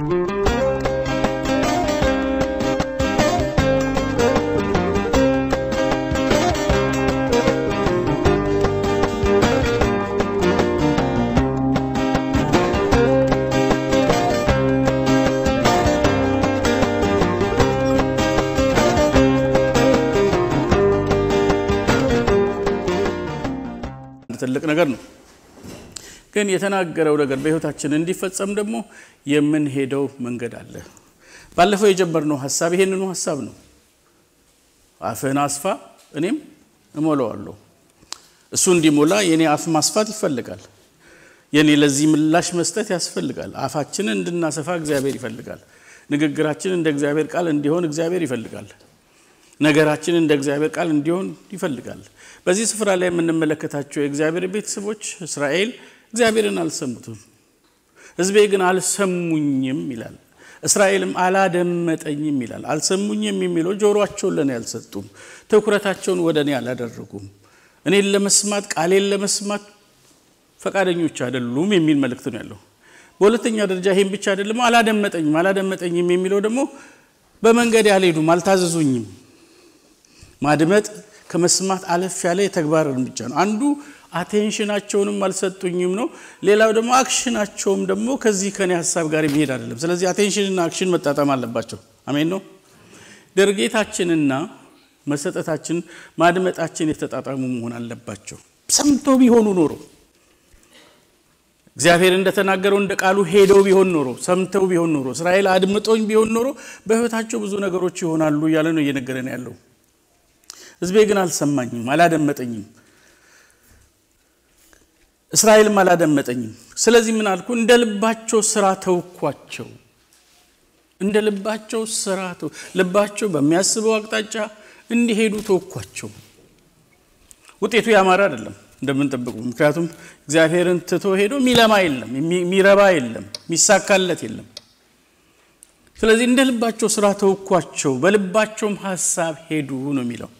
ትልቅ ግን የተናገረው ነገር በሕይወታችን እንዲፈጸም ደግሞ የምንሄደው መንገድ አለ። ባለፈው የጀመርነው ሀሳብ ይሄንኑ ሀሳብ ነው። አፍህን አስፋ እኔም እሞላዋለሁ። እሱ እንዲሞላ የኔ አፍ ማስፋት ይፈልጋል። የኔ ለዚህ ምላሽ መስጠት ያስፈልጋል። አፋችንን እንድናሰፋ እግዚአብሔር ይፈልጋል። ንግግራችን እንደ እግዚአብሔር ቃል እንዲሆን እግዚአብሔር ይፈልጋል። ነገራችን እንደ እግዚአብሔር ቃል እንዲሆን ይፈልጋል። በዚህ ስፍራ ላይ የምንመለከታቸው የእግዚአብሔር ቤተሰቦች እስራኤል እግዚአብሔርን አልሰሙትም፣ ሕዝቤ ግን አልሰሙኝም ይላል። እስራኤልም አላደመጠኝም ይላል። አልሰሙኝም የሚለው ጆሮአቸውን ለእኔ አልሰጡም፣ ትኩረታቸውን ወደ እኔ አላደረጉም፣ እኔን ለመስማት ቃሌን ለመስማት ፈቃደኞች አይደሉም የሚል መልእክት ነው ያለው። በሁለተኛ ደረጃ ይህም ብቻ አይደለም፣ አላደመጠኝም አላደመጠኝም የሚለው ደግሞ በመንገድ አልሄዱም፣ አልታዘዙኝም። ማድመጥ ከመስማት አለፍ ያለ የተግባር እርምጃ ነው። አንዱ attention ኣቸውንም አልሰጡኝም ነው። ሌላው ደግሞ action ኣቸውም ደግሞ ከዚህ ከኔ ሀሳብ ጋር የሚሄድ አይደለም። ስለዚህ attention ና action መጣጣም አለባቸው። አሜን ነው። ድርጊታችንና መሰጠታችን ማድመጣችን የተጣጣሙ መሆን አለባቸው። ሰምተው ቢሆኑ ኖሮ እግዚአብሔር እንደተናገረው እንደ ቃሉ ሄደው ቢሆን ኖሮ ሰምተው ቢሆን ኖሮ እስራኤል አድምጦኝ ቢሆን ኖሮ በሕይወታቸው ብዙ ነገሮች ይሆናሉ እያለ ነው እየነገረን ያለው። ሕዝቤ ግን አልሰማኝም፣ አላደመጠኝም። እስራኤልም አላደመጠኝም። ስለዚህ ምን አልኩ? እንደ ልባቸው ስራ ተውኳቸው። እንደ ልባቸው ስራ ልባቸው በሚያስበው አቅጣጫ እንዲሄዱ ተውኳቸው። ውጤቱ ያማረ አይደለም እንደምንጠብቁ። ምክንያቱም እግዚአብሔርን ትቶ ሄዶ የሚለማ የለም፣ የሚረባ የለም፣ የሚሳካለት የለም። ስለዚህ እንደ ልባቸው ስራ ተውኳቸው፣ በልባቸውም ሀሳብ ሄዱ ነው የሚለው።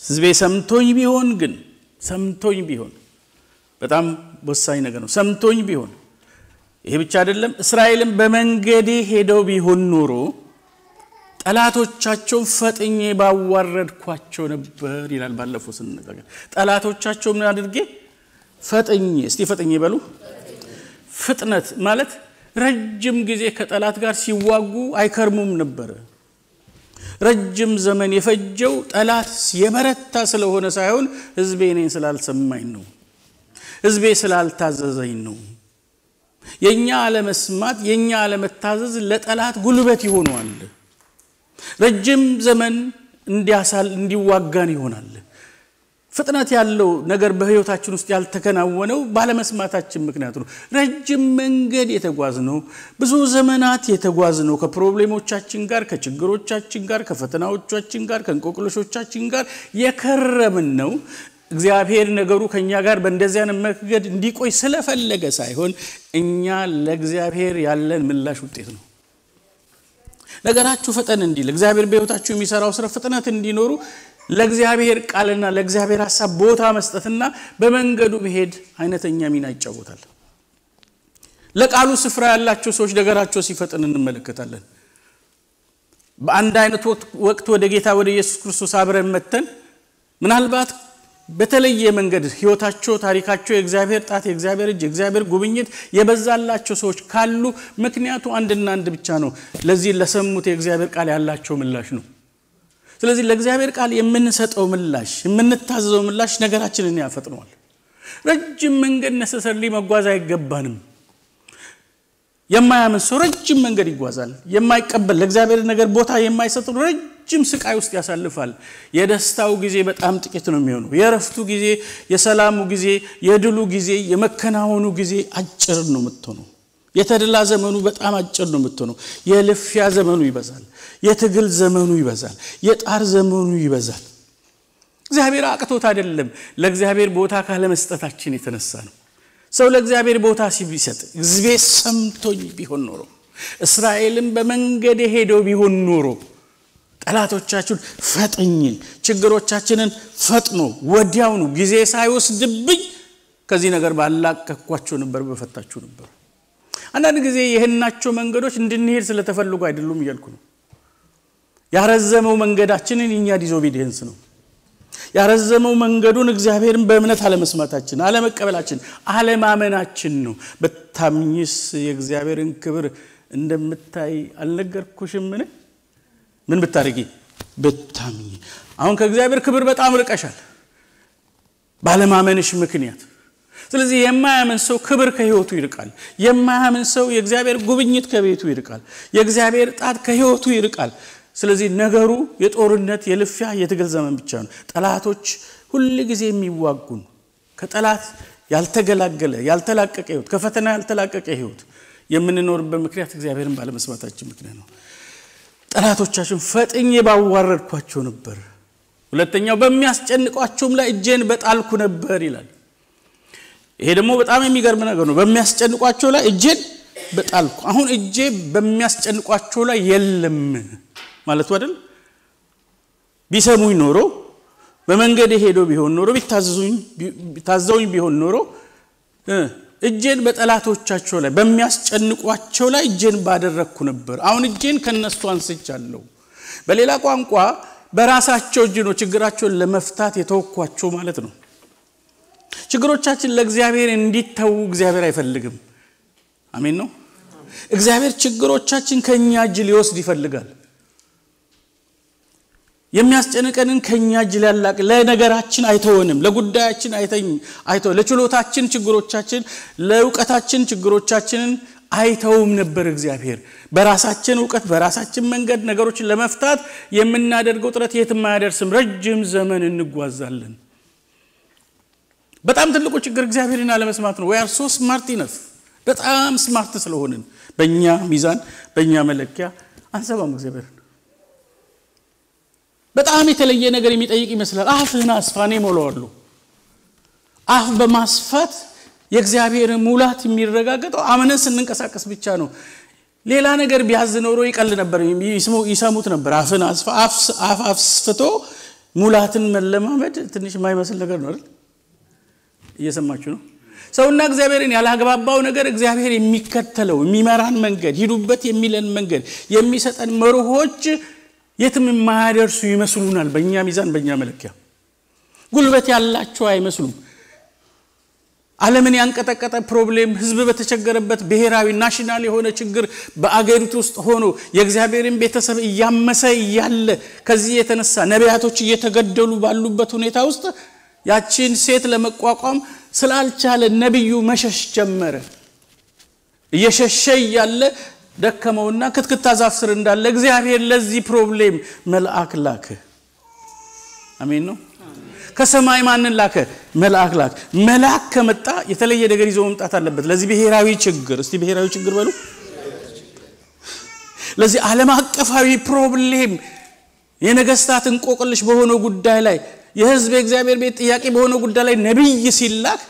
ሕዝቤ ሰምቶኝ ቢሆን ግን ሰምቶኝ ቢሆን በጣም ወሳኝ ነገር ነው። ሰምቶኝ ቢሆን ይሄ ብቻ አይደለም። እስራኤልም በመንገዴ ሄደው ቢሆን ኖሮ ጠላቶቻቸውን ፈጥኜ ባዋረድኳቸው ነበር ይላል። ባለፈው ስንነጋገር ጠላቶቻቸው ምን አድርጌ ፈጥኜ፣ እስቲ ፈጥኜ በሉ። ፍጥነት ማለት ረጅም ጊዜ ከጠላት ጋር ሲዋጉ አይከርሙም ነበረ። ረጅም ዘመን የፈጀው ጠላት የበረታ ስለሆነ ሳይሆን ሕዝቤ እኔን ስላልሰማኝ ነው። ሕዝቤ ስላልታዘዘኝ ነው። የእኛ አለመስማት የእኛ አለመታዘዝ ለጠላት ጉልበት ይሆነዋል። ረጅም ዘመን እንዲዋጋን ይሆናል። ፍጥነት ያለው ነገር በሕይወታችን ውስጥ ያልተከናወነው ባለመስማታችን ምክንያት ነው። ረጅም መንገድ የተጓዝ ነው። ብዙ ዘመናት የተጓዝ ነው። ከፕሮብሌሞቻችን ጋር፣ ከችግሮቻችን ጋር፣ ከፈተናዎቻችን ጋር፣ ከእንቆቅልሾቻችን ጋር የከረምን ነው። እግዚአብሔር ነገሩ ከእኛ ጋር በእንደዚህ አይነት መንገድ እንዲቆይ ስለፈለገ ሳይሆን እኛ ለእግዚአብሔር ያለን ምላሽ ውጤት ነው። ነገራችሁ ፈጠን እንዲል እግዚአብሔር በሕይወታችሁ የሚሰራው ስራ ፍጥነት እንዲኖሩ ለእግዚአብሔር ቃልና ለእግዚአብሔር ሀሳብ ቦታ መስጠትና በመንገዱ መሄድ አይነተኛ ሚና ይጫወታል። ለቃሉ ስፍራ ያላቸው ሰዎች ነገራቸው ሲፈጥን እንመለከታለን። በአንድ አይነት ወቅት ወደ ጌታ ወደ ኢየሱስ ክርስቶስ አብረን መተን ምናልባት በተለየ መንገድ ህይወታቸው፣ ታሪካቸው የእግዚአብሔር ጣት፣ የእግዚአብሔር እጅ፣ የእግዚአብሔር ጉብኝት የበዛላቸው ሰዎች ካሉ ምክንያቱ አንድና አንድ ብቻ ነው። ለዚህ ለሰሙት የእግዚአብሔር ቃል ያላቸው ምላሽ ነው። ስለዚህ ለእግዚአብሔር ቃል የምንሰጠው ምላሽ፣ የምንታዘዘው ምላሽ ነገራችንን ያፈጥነዋል። ረጅም መንገድ ነሰሰርሊ መጓዝ አይገባንም። የማያምን ሰው ረጅም መንገድ ይጓዛል። የማይቀበል ለእግዚአብሔር ነገር ቦታ የማይሰጥ ረጅም ስቃይ ውስጥ ያሳልፋል። የደስታው ጊዜ በጣም ጥቂት ነው የሚሆነው። የእረፍቱ ጊዜ፣ የሰላሙ ጊዜ፣ የድሉ ጊዜ፣ የመከናወኑ ጊዜ አጭር ነው የምትሆነው። የተድላ ዘመኑ በጣም አጭር ነው የምትሆነው። የልፊያ ዘመኑ ይበዛል። የትግል ዘመኑ ይበዛል። የጣር ዘመኑ ይበዛል። እግዚአብሔር አቅቶት አይደለም፣ ለእግዚአብሔር ቦታ ካለመስጠታችን የተነሳ ነው። ሰው ለእግዚአብሔር ቦታ ሲሰጥ ሕዝቤ ሰምቶኝ ቢሆን ኖሮ እስራኤልም በመንገድ ሄደው ቢሆን ኖሮ ጠላቶቻችን ፈጥኜ ችግሮቻችንን ፈጥኖ ወዲያውኑ ጊዜ ሳይወስድብኝ ከዚህ ነገር ባላቀኳቸው ነበር፣ በፈታችሁ ነበር። አንዳንድ ጊዜ የሄድናቸው መንገዶች እንድንሄድ ስለተፈልጉ አይደሉም እያልኩ ነው። ያረዘመው መንገዳችንን የእኛ ዲዞቢዲየንስ ነው። ያረዘመው መንገዱን እግዚአብሔርን በእምነት አለመስማታችን፣ አለመቀበላችን፣ አለማመናችን ነው። በታምኝስ የእግዚአብሔርን ክብር እንደምታይ አልነገርኩሽምን? ምን ብታደርጊ ብታምኝ። አሁን ከእግዚአብሔር ክብር በጣም ርቀሻል ባለማመንሽ ምክንያት። ስለዚህ የማያምን ሰው ክብር ከህይወቱ ይርቃል። የማያምን ሰው የእግዚአብሔር ጉብኝት ከቤቱ ይርቃል። የእግዚአብሔር ጣት ከህይወቱ ይርቃል። ስለዚህ ነገሩ የጦርነት የልፊያ የትግል ዘመን ብቻ ነው። ጠላቶች ሁል ጊዜ የሚዋጉን ከጠላት ያልተገላገለ ያልተላቀቀ ህይወት ከፈተና ያልተላቀቀ ህይወት የምንኖርበት ምክንያት እግዚአብሔርን ባለመስማታችን ምክንያት ነው። ጠላቶቻችን ፈጥኜ ባዋረድኳቸው ነበር። ሁለተኛው በሚያስጨንቋቸውም ላይ እጄን በጣልኩ ነበር ይላል። ይሄ ደግሞ በጣም የሚገርም ነገር ነው። በሚያስጨንቋቸው ላይ እጄን በጣልኩ። አሁን እጄ በሚያስጨንቋቸው ላይ የለም ማለቱ አይደል? ቢሰሙኝ ኖሮ በመንገድ ሄዶ ቢሆን ኖሮ ቢታዘውኝ ቢሆን ኖሮ እጄን በጠላቶቻቸው ላይ በሚያስጨንቋቸው ላይ እጄን ባደረግኩ ነበር። አሁን እጄን ከነሱ አንስቻለሁ። በሌላ ቋንቋ በራሳቸው እጅ ነው ችግራቸውን ለመፍታት የተወኳቸው ማለት ነው። ችግሮቻችን ለእግዚአብሔር እንዲተዉ እግዚአብሔር አይፈልግም። አሜን ነው። እግዚአብሔር ችግሮቻችን ከእኛ እጅ ሊወስድ ይፈልጋል። የሚያስጨንቀንን ከእኛ እጅ ሊያላቅ ለነገራችን አይተወንም። ለጉዳያችን አይተው ለችሎታችን ችግሮቻችን ለእውቀታችን ችግሮቻችንን አይተውም ነበር እግዚአብሔር። በራሳችን እውቀት በራሳችን መንገድ ነገሮችን ለመፍታት የምናደርገው ጥረት የትም አያደርስም። ረጅም ዘመን እንጓዛለን። በጣም ትልቁ ችግር እግዚአብሔርን አለመስማት ነው። we are so smart በጣም smart ስለሆንን በእኛ ሚዛን በእኛ መለኪያ አንሰማም እግዚአብሔርን። በጣም የተለየ ነገር የሚጠይቅ ይመስላል። አፍህን አስፋ እኔ እሞላዋለሁ። አፍ በማስፋት የእግዚአብሔር ሙላት የሚረጋገጠው አምነን ስንንቀሳቀስ ብቻ ነው። ሌላ ነገር ቢያዝ ኖሮ ይቀል ነበር፣ ይሰሙት ነበር። አፍን አፍ አስፍቶ ሙላትን መለማመድ ትንሽ የማይመስል ነገር ነው አይደል? እየሰማችሁ ነው። ሰውና እግዚአብሔርን ያላግባባው ነገር እግዚአብሔር የሚከተለው የሚመራን መንገድ፣ ሂዱበት የሚለን መንገድ፣ የሚሰጠን መርሆች የትም የማያደርሱ ይመስሉናል። በእኛ ሚዛን በእኛ መለኪያ ጉልበት ያላቸው አይመስሉም። ዓለምን ያንቀጠቀጠ problem ህዝብ በተቸገረበት ብሔራዊ national የሆነ ችግር በአገሪቱ ውስጥ ሆኖ የእግዚአብሔርን ቤተሰብ እያመሰ እያለ ከዚህ የተነሳ ነቢያቶች እየተገደሉ ባሉበት ሁኔታ ውስጥ ያቺን ሴት ለመቋቋም ስላልቻለ ነቢዩ መሸሽ ጀመረ። እየሸሸ እያለ ደከመውና ክትክታ ዛፍ ስር እንዳለ እግዚአብሔር ለዚህ problem መልአክ ላከ። አሜን ነው። ከሰማይ ማንን ላከ? መልአክ ላከ። መልአክ ከመጣ የተለየ ነገር ይዞ መምጣት አለበት። ለዚህ ብሔራዊ ችግር እስቲ ብሔራዊ ችግር በሉ። ለዚህ ዓለም አቀፋዊ problem የነገስታት እንቆቅልሽ በሆነው ጉዳይ ላይ የህዝብ የእግዚአብሔር ቤት ጥያቄ በሆነው ጉዳይ ላይ ነቢይ ሲላክ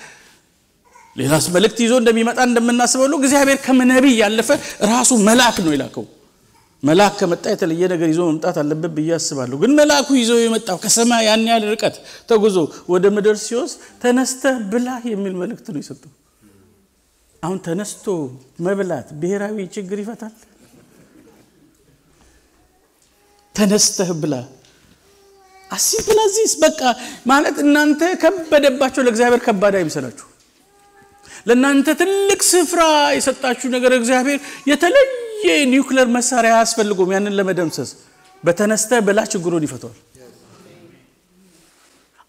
ሌላስ መልእክት ይዞ እንደሚመጣ እንደምናስበው ነው። እግዚአብሔር ከነቢይ ያለፈ ራሱ መልአክ ነው የላከው። መልአክ ከመጣ የተለየ ነገር ይዞ መምጣት አለበት ብዬ አስባለሁ። ግን መልአኩ ይዞ የመጣው ከሰማይ ያን ያህል ርቀት ተጉዞ ወደ ምድር ሲወስድ ተነስተህ ብላ የሚል መልእክት ነው የሰጠው። አሁን ተነስቶ መብላት ብሔራዊ ችግር ይፈታል? ተነስተህ ብላ ኣ simple በቃ ማለት እናንተ ከበደባቸው ለእግዚአብሔር ከባድ አይምሰላችሁ። ለእናንተ ትልቅ ስፍራ የሰጣችሁ ነገር እግዚአብሔር የተለየ ኒውክለር መሳሪያ አያስፈልገውም ያንን ለመደምሰስ በተነስተህ ብላ ችግሩን ይፈተዋል።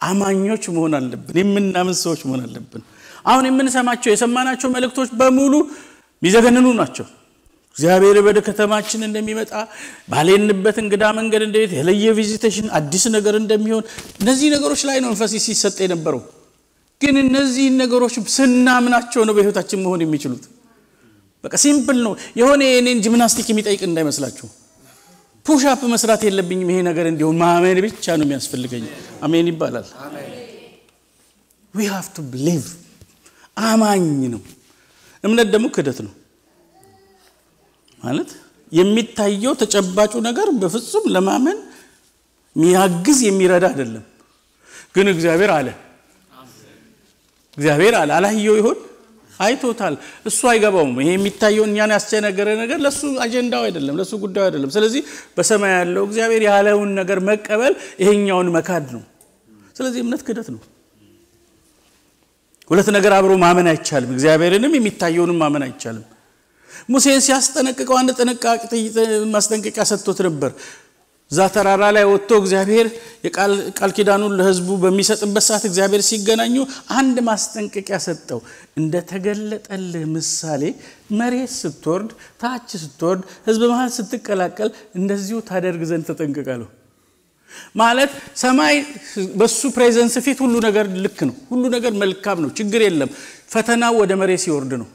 አማኞች መሆን አለብን። የምናምን ሰዎች መሆን አለብን። አሁን የምንሰማቸው የሰማናቸው መልእክቶች በሙሉ የሚዘገንኑ ናቸው። እግዚአብሔር ወደ ከተማችን እንደሚመጣ ባለንበት እንግዳ መንገድ እንደቤት የተለየ visitation አዲስ ነገር እንደሚሆን እነዚህ ነገሮች ላይ ነው እንፈሲ ሲሰጥ የነበረው። ግን እነዚህን ነገሮች ስናምናቸው ነው በህይወታችን መሆን የሚችሉት። በቃ simple ነው። የሆነ የኔን gymnastic የሚጠይቅ እንዳይመስላችሁ። push-up መስራት የለብኝም ይሄ ነገር እንዲሆን ማመን ብቻ ነው የሚያስፈልገኝ። አሜን ይባላል። we have to believe አማኝ ነው። እምነት ደግሞ ክህደት ነው ማለት የሚታየው ተጨባጩ ነገር በፍጹም ለማመን የሚያግዝ የሚረዳ አይደለም። ግን እግዚአብሔር አለ እግዚአብሔር አለ አላየው ይሆን አይቶታል። እሱ አይገባውም። ይሄ የሚታየውን እኛን ያስቸነገረ ነገር ለሱ አጀንዳው አይደለም፣ ለሱ ጉዳዩ አይደለም። ስለዚህ በሰማይ ያለው እግዚአብሔር ያለውን ነገር መቀበል ይሄኛውን መካድ ነው። ስለዚህ እምነት ክደት ነው። ሁለት ነገር አብሮ ማመን አይቻልም። እግዚአብሔርንም የሚታየውንም ማመን አይቻልም። ሙሴን ሲያስጠነቅቀው አንድ ማስጠንቀቂያ ሰጥቶት ነበር። እዛ ተራራ ላይ ወጥቶ እግዚአብሔር የቃል ኪዳኑን ለሕዝቡ በሚሰጥበት ሰዓት እግዚአብሔር ሲገናኙ አንድ ማስጠንቀቂያ ሰጠው። እንደተገለጠልህ ምሳሌ መሬት ስትወርድ፣ ታች ስትወርድ፣ ሕዝብ መሀል ስትቀላቀል እንደዚሁ ታደርግ ዘንድ ተጠንቀቃለሁ። ማለት ሰማይ በሱ presence ፊት ሁሉ ነገር ልክ ነው፣ ሁሉ ነገር መልካም ነው፣ ችግር የለም። ፈተናው ወደ መሬት ሲወርድ ነው።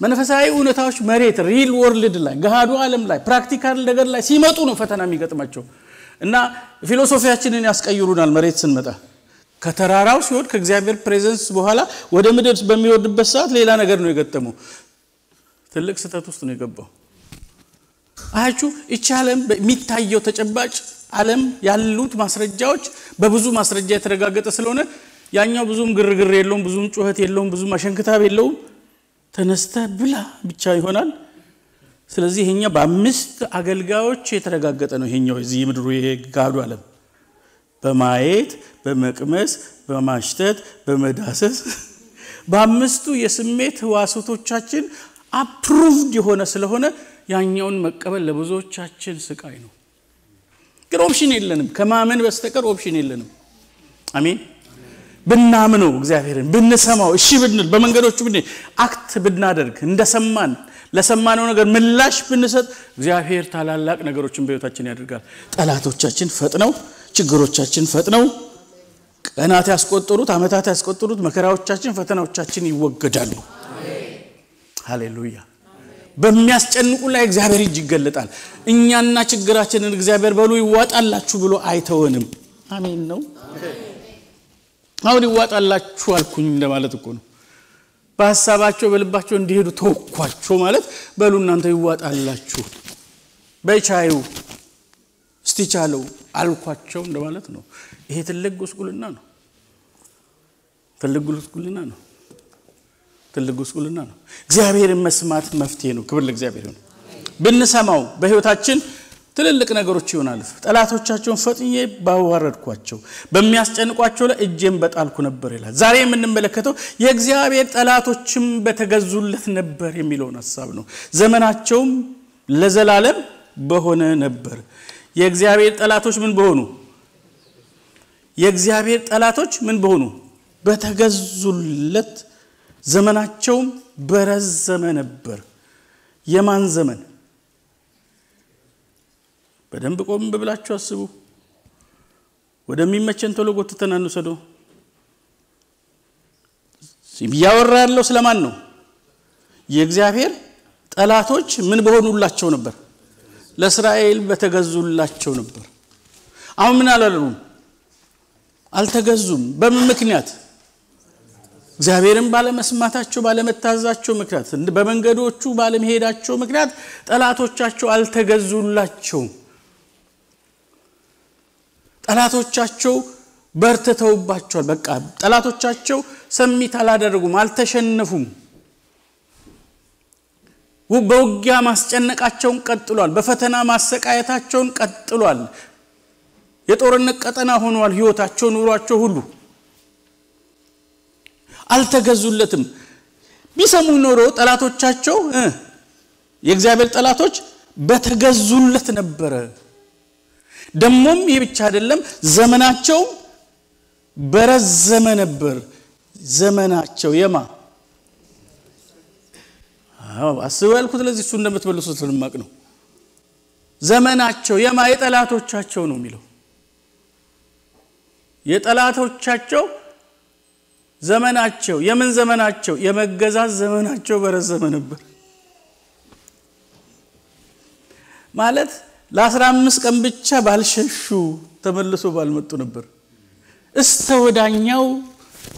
መንፈሳዊ እውነታዎች መሬት real world ላይ ገሃዱ ዓለም ላይ practical ነገር ላይ ሲመጡ ነው ፈተና የሚገጥማቸው እና philosophy ኣችንን ያስቀይሩናል። መሬት ስንመጣ ከተራራው ሲወርድ ከእግዚአብሔር presence በኋላ ወደ ምድር በሚወርድበት ሰዓት ሌላ ነገር ነው የገጠመው። ትልቅ ስህተት ውስጥ ነው የገባው። አያችሁ፣ ይቺ ዓለም የሚታየው ተጨባጭ ዓለም ያሉት ማስረጃዎች በብዙ ማስረጃ የተረጋገጠ ስለሆነ ያኛው ብዙም ግርግር የለውም፣ ብዙም ጩኸት የለውም፣ ብዙም አሸንክታብ የለውም። ተነስተ ብላ ብቻ ይሆናል። ስለዚህ ይሄኛው በአምስት አገልጋዮች የተረጋገጠ ነው። ይሄኛው እዚህ ምድሩ ይሄ ጋዱ ዓለም በማየት በመቅመስ በማሽተት በመዳሰስ በአምስቱ የስሜት ህዋሳቶቻችን approved የሆነ ስለሆነ ያኛውን መቀበል ለብዙዎቻችን ስቃይ ነው። ግን option የለንም፣ ከማመን በስተቀር option የለንም። አሜን። ብናምነው እግዚአብሔርን ብንሰማው እሺ ብንል በመንገዶቹ ብን act ብናደርግ እንደሰማን ለሰማነው ነገር ምላሽ ብንሰጥ እግዚአብሔር ታላላቅ ነገሮችን በሕይወታችን ያደርጋል። ጠላቶቻችን ፈጥነው ችግሮቻችን ፈጥነው ቀናት ያስቆጠሩት ዓመታት ያስቆጠሩት መከራዎቻችን ፈተናዎቻችን ይወገዳሉ። ሃሌሉያ። በሚያስጨንቁ ላይ እግዚአብሔር እጅ ይገለጣል። እኛና ችግራችንን እግዚአብሔር በሉ ይዋጣላችሁ ብሎ አይተወንም። አሜን ነው። አሁን ይዋጣላችሁ አልኩኝ እንደማለት እኮ ነው። በሀሳባቸው በልባቸው እንዲሄዱ ተወኳቸው ማለት በሉ እናንተ ይዋጣላችሁ በቻዩ እስቲ ቻለው አልኳቸው እንደማለት ነው። ይሄ ትልቅ ጉስቁልና ነው። ትልቅ ጉስቁልና ነው። ትልቅ ጉስቁልና ነው። እግዚአብሔርን መስማት መፍትሄ ነው። ክብር ለእግዚአብሔር ነው። ብንሰማው በሕይወታችን ትልልቅ ነገሮች ይሆናል። ጠላቶቻቸውን ፈጥኜ ባዋረድኳቸው በሚያስጨንቋቸው ላይ እጄን በጣልኩ ነበር ይላል። ዛሬ የምንመለከተው የእግዚአብሔር ጠላቶችም በተገዙለት ነበር የሚለውን ሀሳብ ነው። ዘመናቸውም ለዘላለም በሆነ ነበር። የእግዚአብሔር ጠላቶች ምን በሆኑ? የእግዚአብሔር ጠላቶች ምን በሆኑ? በተገዙለት ዘመናቸውም በረዘመ ነበር። የማን ዘመን? በደንብ ቆም ብላችሁ አስቡ። ወደሚመቸን ቶሎ ጎትተን አንውሰደው። እያወራ ያለው ስለማን ነው? የእግዚአብሔር ጠላቶች ምን በሆኑላቸው ነበር? ለእስራኤል በተገዙላቸው ነበር። አሁን ምን አላሉም? አልተገዙም። በምን ምክንያት? እግዚአብሔርን ባለመስማታቸው ባለመታዘዛቸው ምክንያት በመንገዶቹ ባለመሄዳቸው ምክንያት ጠላቶቻቸው አልተገዙላቸውም። ጠላቶቻቸው በርትተውባቸዋል። በቃ ጠላቶቻቸው ሰሚት አላደረጉም፣ አልተሸነፉም። በውጊያ ማስጨነቃቸውን ቀጥሏል። በፈተና ማሰቃየታቸውን ቀጥሏል። የጦርነት ቀጠና ሆኗል። ሕይወታቸው፣ ኑሯቸው ሁሉ አልተገዙለትም። ቢሰሙ ኖሮ ጠላቶቻቸው የእግዚአብሔር ጠላቶች በተገዙለት ነበረ። ደግሞም ይህ ብቻ አይደለም፣ ዘመናቸው በረዘመ ነበር። ዘመናቸው የማ አስበው ያልኩት ለዚህ እሱ እንደምትመልሱት ልማቅ ነው። ዘመናቸው የማ የጠላቶቻቸው ነው የሚለው የጠላቶቻቸው ዘመናቸው የምን ዘመናቸው? የመገዛት ዘመናቸው በረዘመ ነበር ማለት ለአስራ አምስት ቀን ብቻ ባልሸሹ ተመልሶ ባልመጡ ነበር። እስተ ወዳኛው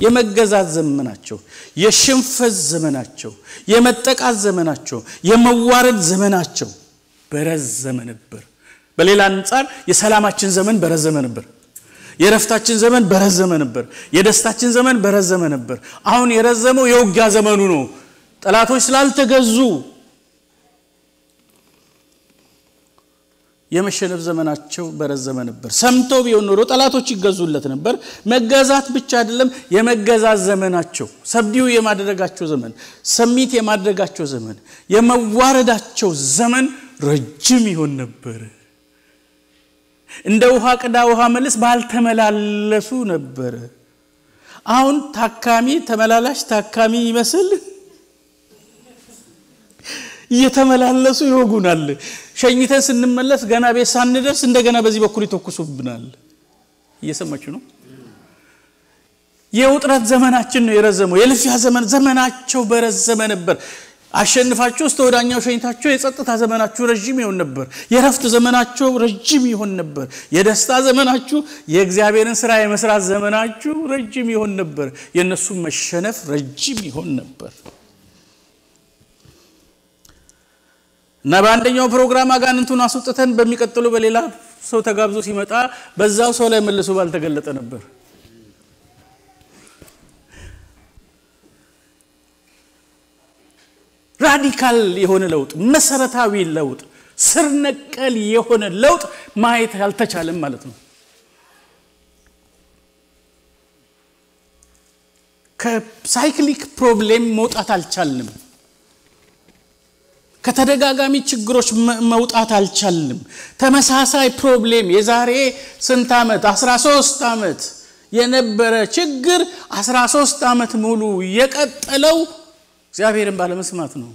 የመገዛት ዘመናቸው፣ የሽንፈት ዘመናቸው፣ የመጠቃት ዘመናቸው፣ የመዋረድ ዘመናቸው በረዘመ ነበር። በሌላ አንጻር የሰላማችን ዘመን በረዘመ ነበር። የረፍታችን ዘመን በረዘመ ነበር። የደስታችን ዘመን በረዘመ ነበር። አሁን የረዘመው የውጊያ ዘመኑ ነው። ጠላቶች ስላልተገዙ የመሸነፍ ዘመናቸው በረዘመ ነበር። ሰምተው ቢሆን ኖሮ ጠላቶች ይገዙለት ነበር። መገዛት ብቻ አይደለም፣ የመገዛት ዘመናቸው ሰብዲው የማድረጋቸው ዘመን፣ ሰሚት የማድረጋቸው ዘመን፣ የመዋረዳቸው ዘመን ረጅም ይሆን ነበር። እንደ ውሃ ቅዳ ውሃ መልስ ባልተመላለሱ ነበር። አሁን ታካሚ ተመላላሽ ታካሚ ይመስል እየተመላለሱ ይወጉናል። ሸኝተን ስንመለስ ገና ቤት ሳንደርስ እንደገና በዚህ በኩል ይተኩሱብናል። እየሰማችሁ ነው። የውጥረት ዘመናችን ነው የረዘመው። የልፊያ ዘመን ዘመናቸው በረዘመ ነበር። አሸንፋችሁ እስከ ወዳኛው ሸኝታችሁ የጸጥታ ዘመናችሁ ረዥም ይሆን ነበር። የረፍት ዘመናቸው ረጅም ይሆን ነበር። የደስታ ዘመናችሁ፣ የእግዚአብሔርን ስራ የመስራት ዘመናችሁ ረጅም ይሆን ነበር። የእነሱም መሸነፍ ረጅም ይሆን ነበር እና በአንደኛው ፕሮግራም አጋንንቱን አስወጥተን በሚቀጥሉ በሌላ ሰው ተጋብዞ ሲመጣ በዛው ሰው ላይ መልሶ ባልተገለጠ ነበር። ራዲካል የሆነ ለውጥ፣ መሰረታዊ ለውጥ፣ ስር ነቀል የሆነ ለውጥ ማየት አልተቻለም ማለት ነው። ከ cyclic problem መውጣት አልቻልንም። ከተደጋጋሚ ችግሮች መውጣት አልቻልንም። ተመሳሳይ problem የዛሬ ስንት ዓመት 13 ዓመት የነበረ ችግር 13 ዓመት ሙሉ የቀጠለው እግዚአብሔርን ባለመስማት ነው።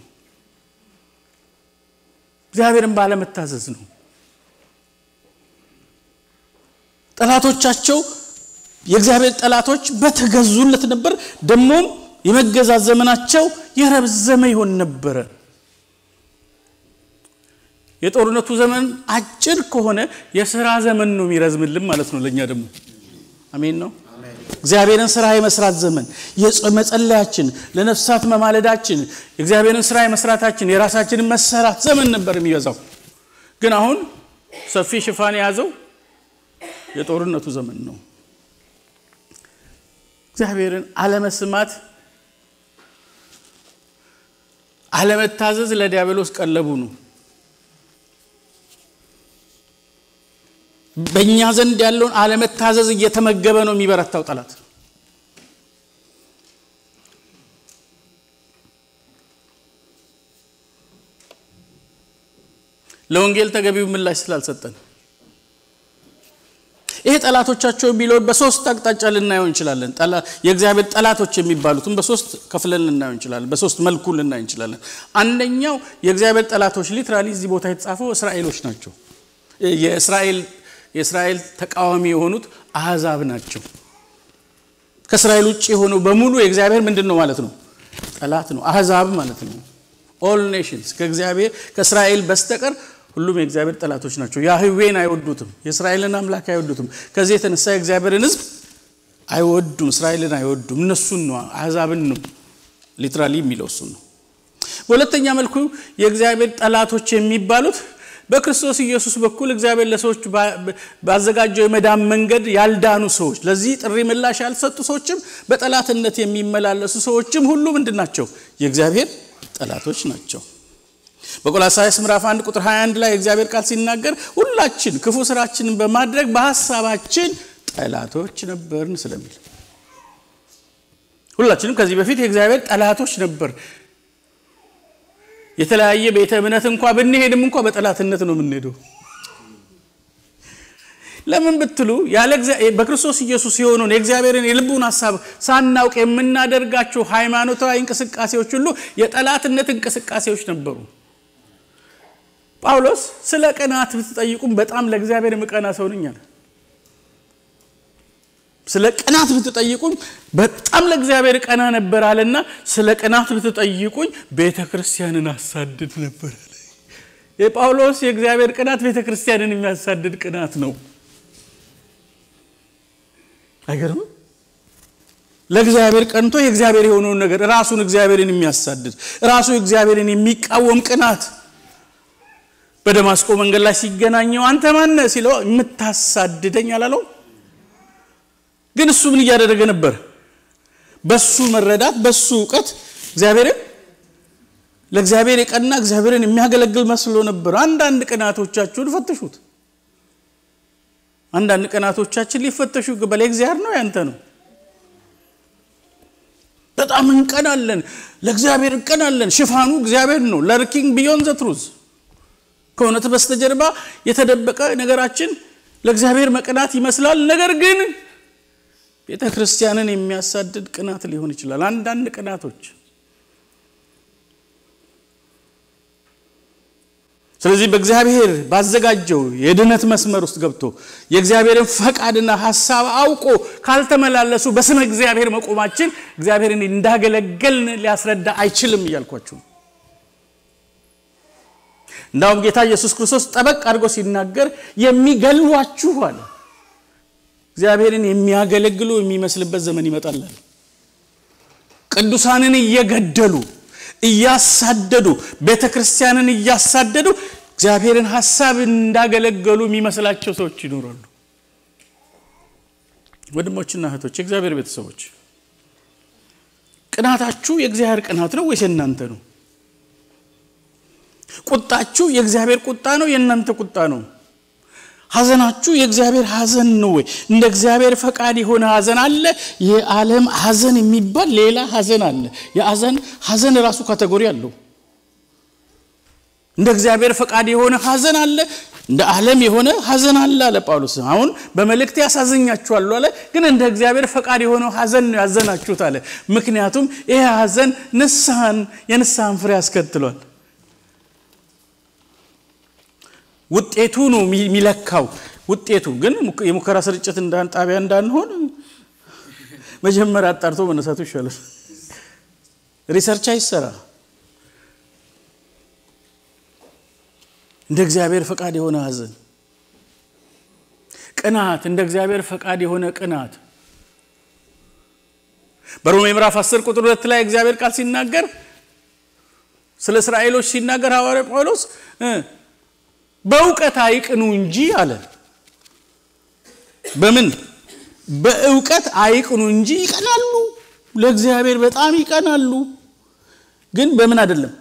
እግዚአብሔርን ባለመታዘዝ ነው። ጠላቶቻቸው የእግዚአብሔር ጠላቶች በተገዙለት ነበር። ደግሞም የመገዛት ዘመናቸው የረዘመ ይሆን ነበረ። የጦርነቱ ዘመን አጭር ከሆነ የስራ ዘመን ነው የሚረዝምልን ማለት ነው። ለእኛ ደግሞ አሜን ነው። እግዚአብሔርን ስራ የመስራት ዘመን የመጸለያችን፣ ለነፍሳት መማለዳችን፣ የእግዚአብሔርን ስራ የመስራታችን፣ የራሳችንን መሰራት ዘመን ነበር የሚበዛው። ግን አሁን ሰፊ ሽፋን የያዘው የጦርነቱ ዘመን ነው። እግዚአብሔርን አለመስማት፣ አለመታዘዝ ለዲያብሎስ ቀለቡ ነው። በእኛ ዘንድ ያለውን አለመታዘዝ እየተመገበ ነው የሚበረታው ጠላት። ለወንጌል ተገቢው ምላሽ ስላልሰጠን ይሄ ጠላቶቻቸው የሚለውን በሶስት አቅጣጫ ልናየው እንችላለን። የእግዚአብሔር ጠላቶች የሚባሉትን በሶስት ከፍለን ልናየው እንችላለን። በሶስት መልኩ ልናየው እንችላለን። አንደኛው የእግዚአብሔር ጠላቶች literally እዚህ ቦታ የተጻፈው እስራኤሎች ናቸው። የእስራኤል የእስራኤል ተቃዋሚ የሆኑት አሕዛብ ናቸው። ከእስራኤል ውጭ የሆነው በሙሉ የእግዚአብሔር ምንድን ነው ማለት ነው? ጠላት ነው። አሕዛብ ማለት ነው። all nations ከእግዚአብሔር ከእስራኤል በስተቀር ሁሉም የእግዚአብሔር ጠላቶች ናቸው። ያህዌን አይወዱትም። የእስራኤልን አምላክ አይወዱትም። ከዚህ የተነሳ የእግዚአብሔርን ሕዝብ አይወዱም። እስራኤልን አይወዱም። እነሱን ነው አሕዛብን ነው ሊትራሊ የሚለው እሱን ነው። በሁለተኛ መልኩ የእግዚአብሔር ጠላቶች የሚባሉት በክርስቶስ ኢየሱስ በኩል እግዚአብሔር ለሰዎች ባዘጋጀው የመዳን መንገድ ያልዳኑ ሰዎች፣ ለዚህ ጥሪ ምላሽ ያልሰጡ ሰዎችም በጠላትነት የሚመላለሱ ሰዎችም ሁሉ ምንድን ናቸው? የእግዚአብሔር ጠላቶች ናቸው። በቆላሳይስ ምዕራፍ 1 ቁጥር 21 ላይ የእግዚአብሔር ቃል ሲናገር ሁላችን ክፉ ስራችንን በማድረግ በሀሳባችን ጠላቶች ነበርን ስለሚል ሁላችንም ከዚህ በፊት የእግዚአብሔር ጠላቶች ነበር። የተለያየ ቤተ እምነት እንኳ ብንሄድም እንኳ በጠላትነት ነው የምንሄደው። ለምን ብትሉ በክርስቶስ ኢየሱስ የሆነውን የእግዚአብሔርን የልቡን ሀሳብ ሳናውቅ የምናደርጋቸው ሃይማኖታዊ እንቅስቃሴዎች ሁሉ የጠላትነት እንቅስቃሴዎች ነበሩ። ጳውሎስ ስለ ቅናት ብትጠይቁም በጣም ለእግዚአብሔር የምቀና ሰው ነኝ አለ። ስለ ቅናት ብትጠይቁኝ በጣም ለእግዚአብሔር ቀና ነበር አለና ስለ ቅናት ብትጠይቁኝ ቤተ ክርስቲያንን አሳድድ ነበር አለ። የጳውሎስ የእግዚአብሔር ቅናት ቤተ ክርስቲያንን የሚያሳድድ ቅናት ነው። አይገርምም? ለእግዚአብሔር ቀንቶ የእግዚአብሔር የሆነውን ነገር ራሱን እግዚአብሔርን የሚያሳድድ ራሱ እግዚአብሔርን የሚቃወም ቅናት በደማስቆ መንገድ ላይ ሲገናኘው አንተ ማነህ ሲለው የምታሳድደኝ አላለው ግን እሱ ምን እያደረገ ነበር? በሱ መረዳት በሱ እውቀት እግዚአብሔርን ለእግዚአብሔር የቀና እግዚአብሔርን የሚያገለግል መስሎ ነበር። አንዳንድ ቅናቶቻችሁን ፈትሹት። አንዳንድ ቅናቶቻችን ሊፈተሹ ይገባል። የእግዚአብሔር ነው ያንተ ነው። በጣም እንቀናለን፣ ለእግዚአብሔር እንቀናለን። ሽፋኑ እግዚአብሔር ነው። lurking beyond the ከእውነት በስተጀርባ የተደበቀ ነገራችን ለእግዚአብሔር መቅናት ይመስላል። ነገር ግን ቤተ ክርስቲያንን የሚያሳድድ ቅናት ሊሆን ይችላል። አንዳንድ ቅናቶች ስለዚህ በእግዚአብሔር ባዘጋጀው የድነት መስመር ውስጥ ገብቶ የእግዚአብሔርን ፈቃድና ሀሳብ አውቆ ካልተመላለሱ በስመ እግዚአብሔር መቆማችን እግዚአብሔርን እንዳገለገልን ሊያስረዳ አይችልም እያልኳችሁ እንዳውም ጌታ ኢየሱስ ክርስቶስ ጠበቅ አድርጎ ሲናገር የሚገሏችሁ አለ። እግዚአብሔርን የሚያገለግሉ የሚመስልበት ዘመን ይመጣል። ቅዱሳንን እየገደሉ እያሳደዱ ቤተ ክርስቲያንን እያሳደዱ እግዚአብሔርን ሀሳብ እንዳገለገሉ የሚመስላቸው ሰዎች ይኖራሉ። ወንድሞችና እህቶች፣ የእግዚአብሔር ቤተሰቦች ቅናታችሁ የእግዚአብሔር ቅናት ነው ወይስ የእናንተ ነው? ቁጣችሁ የእግዚአብሔር ቁጣ ነው የእናንተ ቁጣ ነው? ሐዘናችሁ የእግዚአብሔር ሐዘን ነው ወይ? እንደ እግዚአብሔር ፈቃድ የሆነ ሐዘን አለ። የዓለም ሐዘን የሚባል ሌላ ሐዘን አለ። የሐዘን ሐዘን ራሱ ካቴጎሪ አለው። እንደ እግዚአብሔር ፈቃድ የሆነ ሐዘን አለ፣ እንደ ዓለም የሆነ ሐዘን አለ አለ ጳውሎስ። አሁን በመልእክት ያሳዝኛችኋለሁ አለ፣ ግን እንደ እግዚአብሔር ፈቃድ የሆነው ሐዘን ነው ያዘናችሁት አለ። ምክንያቱም ይህ ሐዘን ንስሐን የንስሐን ፍሬ ያስከትሏል። ውጤቱ ነው የሚለካው። ውጤቱ ግን የሙከራ ስርጭት ጣቢያ እንዳንሆን መጀመሪያ አጣርቶ መነሳቱ ይሻላል። research አይሰራ። እንደ እግዚአብሔር ፈቃድ የሆነ ሐዘን፣ ቅናት፣ እንደ እግዚአብሔር ፈቃድ የሆነ ቅናት በሮሜ ምዕራፍ 10 ቁጥር ሁለት ላይ እግዚአብሔር ቃል ሲናገር ስለ እስራኤሎች ሲናገር ሐዋርያ ጳውሎስ በእውቀት አይቅኑ እንጂ አለ። በምን በእውቀት አይቅኑ እንጂ ይቀናሉ። ለእግዚአብሔር በጣም ይቀናሉ። ግን በምን አይደለም፣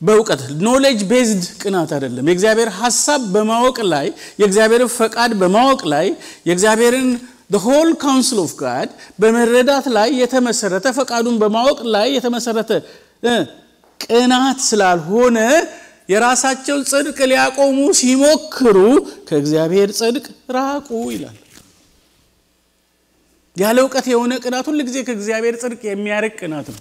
በእውቀት knowledge based ቅናት አይደለም። የእግዚአብሔር ሀሳብ በማወቅ ላይ የእግዚአብሔርን ፈቃድ በማወቅ ላይ የእግዚአብሔርን whole counsel of God በመረዳት ላይ የተመሰረተ ፈቃዱን በማወቅ ላይ የተመሰረተ ቅናት ስላልሆነ የራሳቸውን ጽድቅ ሊያቆሙ ሲሞክሩ ከእግዚአብሔር ጽድቅ ራቁ ይላል። ያለ እውቀት የሆነ ቅናት ሁል ጊዜ ከእግዚአብሔር ጽድቅ የሚያርቅ ቅናት ነው።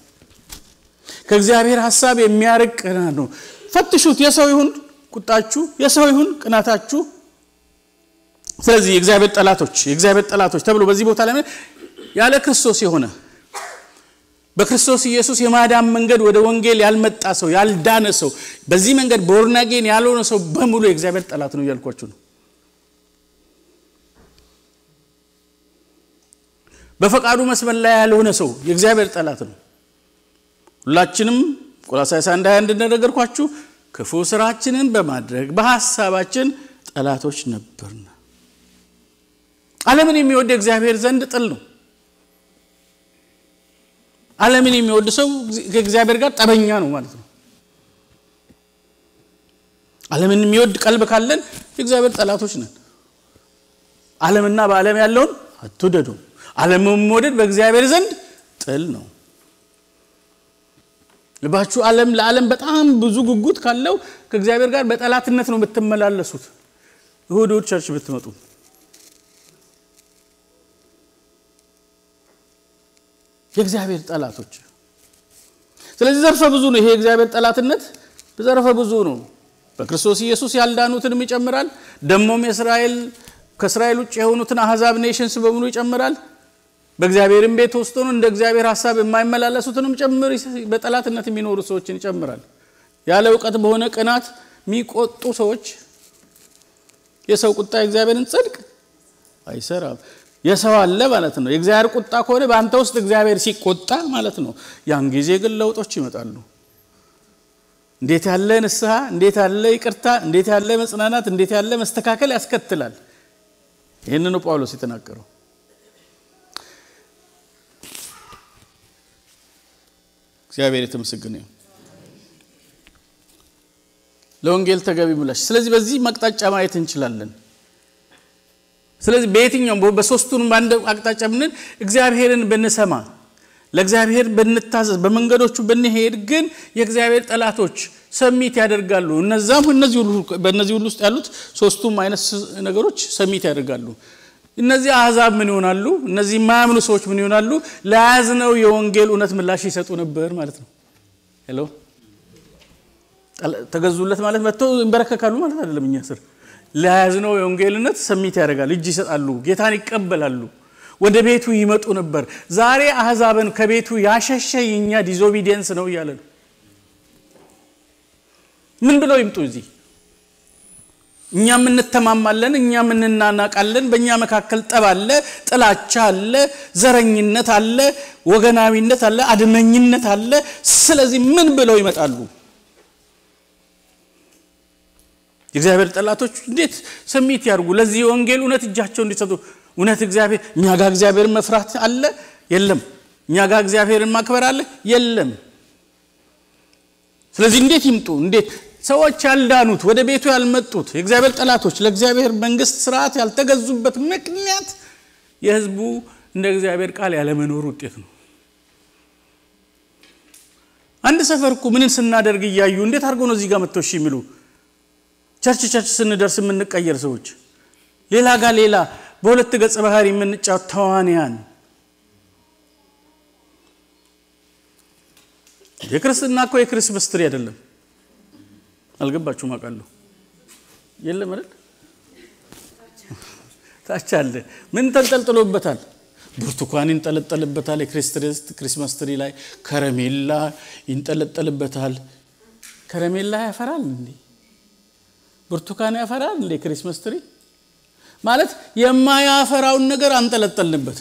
ከእግዚአብሔር ሀሳብ የሚያርቅ ቅናት ነው። ፈትሹት። የሰው ይሁን ቁጣችሁ፣ የሰው ይሁን ቅናታችሁ። ስለዚህ የእግዚአብሔር ጠላቶች የእግዚአብሔር ጠላቶች ተብሎ በዚህ ቦታ ላይ ያለ ክርስቶስ የሆነ በክርስቶስ ኢየሱስ የማዳን መንገድ ወደ ወንጌል ያልመጣ ሰው ያልዳነ ሰው በዚህ መንገድ ቦርናጌን ያልሆነ ሰው በሙሉ የእግዚአብሔር ጠላት ነው እያልኳችሁ ነው። በፈቃዱ መስመር ላይ ያልሆነ ሰው የእግዚአብሔር ጠላት ነው። ሁላችንም ቆላስይስ አንድ አንድ ክፉ ስራችንን በማድረግ በሀሳባችን ጠላቶች ነበርና። ዓለምን የሚወድ እግዚአብሔር ዘንድ ጥል ነው። ዓለምን የሚወድ ሰው ከእግዚአብሔር ጋር ጠበኛ ነው ማለት ነው። ዓለምን የሚወድ ቀልብ ካለን የእግዚአብሔር ጠላቶች ነን። ዓለምና በዓለም ያለውን አትውደዱ። ዓለምን መውደድ በእግዚአብሔር ዘንድ ጥል ነው። ልባችሁ ዓለም ለዓለም በጣም ብዙ ጉጉት ካለው ከእግዚአብሔር ጋር በጠላትነት ነው የምትመላለሱት። እሁድ እሁድ ቸርች ብትመጡ የእግዚአብሔር ጠላቶች። ስለዚህ ዘርፈ ብዙ ነው ይሄ የእግዚአብሔር ጠላትነት ዘርፈ ብዙ ነው። በክርስቶስ ኢየሱስ ያልዳኑትንም ይጨምራል። ደግሞም የእስራኤል ከእስራኤል ውጭ የሆኑትን አሕዛብ ኔሽንስ በሙሉ ይጨምራል። በእግዚአብሔርም ቤት ውስጥ ሆኖ እንደ እግዚአብሔር ሀሳብ የማይመላለሱትንም ጭምር በጠላትነት የሚኖሩ ሰዎችን ይጨምራል። ያለ እውቀት በሆነ ቅናት የሚቆጡ ሰዎች የሰው ቁጣ የእግዚአብሔርን ጽድቅ አይሰራም። የሰው አለ ማለት ነው። የእግዚአብሔር ቁጣ ከሆነ በአንተ ውስጥ እግዚአብሔር ሲቆጣ ማለት ነው። ያን ጊዜ ግን ለውጦች ይመጣሉ። እንዴት ያለ ንስሐ፣ እንዴት ያለ ይቅርታ፣ እንዴት ያለ መጽናናት፣ እንዴት ያለ መስተካከል ያስከትላል። ይህንኑ ጳውሎስ የተናገረው እግዚአብሔር የተመሰገነ ይሁን። ለወንጌል ተገቢ ምላሽ። ስለዚህ በዚህ መቅጣጫ ማየት እንችላለን። ስለዚህ በየትኛውም በሶስቱን በአንድ አቅጣጫ ብንል እግዚአብሔርን ብንሰማ ለእግዚአብሔር ብንታዘዝ በመንገዶቹ ብንሄድ ግን የእግዚአብሔር ጠላቶች ሰሚት ያደርጋሉ። እነዛም በእነዚህ ሁሉ ውስጥ ያሉት ሶስቱም አይነት ነገሮች ሰሚት ያደርጋሉ። እነዚህ አሕዛብ ምን ይሆናሉ? እነዚህ የማያምኑ ሰዎች ምን ይሆናሉ? ለያዝነው የወንጌል እውነት ምላሽ ይሰጡ ነበር ማለት ነው። ሄሎ ተገዙለት ማለት መጥተው ይንበረከካሉ ማለት አይደለም። እኛ ስር ለያዝነው የወንጌልነት ሰሚት ያደርጋል። እጅ ይሰጣሉ፣ ጌታን ይቀበላሉ፣ ወደ ቤቱ ይመጡ ነበር። ዛሬ አሕዛብን ከቤቱ ያሸሸ የእኛ ዲዞቢዲየንስ ነው እያለ ነው። ምን ብለው ይምጡ እዚህ? እኛም እንተማማለን፣ እኛም እንናናቃለን። በእኛ መካከል ጠብ አለ፣ ጥላቻ አለ፣ ዘረኝነት አለ፣ ወገናዊነት አለ፣ አድመኝነት አለ። ስለዚህ ምን ብለው ይመጣሉ? የእግዚአብሔር ጠላቶች እንዴት ሰሚት ያርጉ? ለዚህ የወንጌል እውነት እጃቸው እንዲሰጡ እውነት እግዚአብሔር እኛ ጋር እግዚአብሔርን መፍራት አለ የለም? እኛ ጋር እግዚአብሔርን ማክበር አለ የለም? ስለዚህ እንዴት ይምጡ? እንዴት ሰዎች ያልዳኑት ወደ ቤቱ ያልመጡት የእግዚአብሔር ጠላቶች ለእግዚአብሔር መንግስት ስርዓት ያልተገዙበት ምክንያት የህዝቡ እንደ እግዚአብሔር ቃል ያለመኖር ውጤት ነው። አንድ ሰፈር እኮ ምንን ስናደርግ እያዩ እንዴት አድርገው ነው እዚህ ጋር እሺ የሚሉ church church ስንደርስ የምንቀየር ሰዎች፣ ሌላ ጋር ሌላ በሁለት ገጸ ባህሪ የምንጫወት ተዋንያን። የክርስትና እኮ የ Christmas tree አይደለም። አልገባችሁም? አውቃለሁ። የለም አይደል? ታች አለ። ምን ተንጠልጥሎበታል? ብርቱካን ይንጠለጠልበታል። የ Christmas tree ላይ ከረሜላ ይንጠለጠልበታል። ከረሜላ ያፈራል እንዴ? ብርቱካን ያፈራል እንዴ? Christmas tree ማለት የማያፈራውን ነገር አንጠለጠልንበት።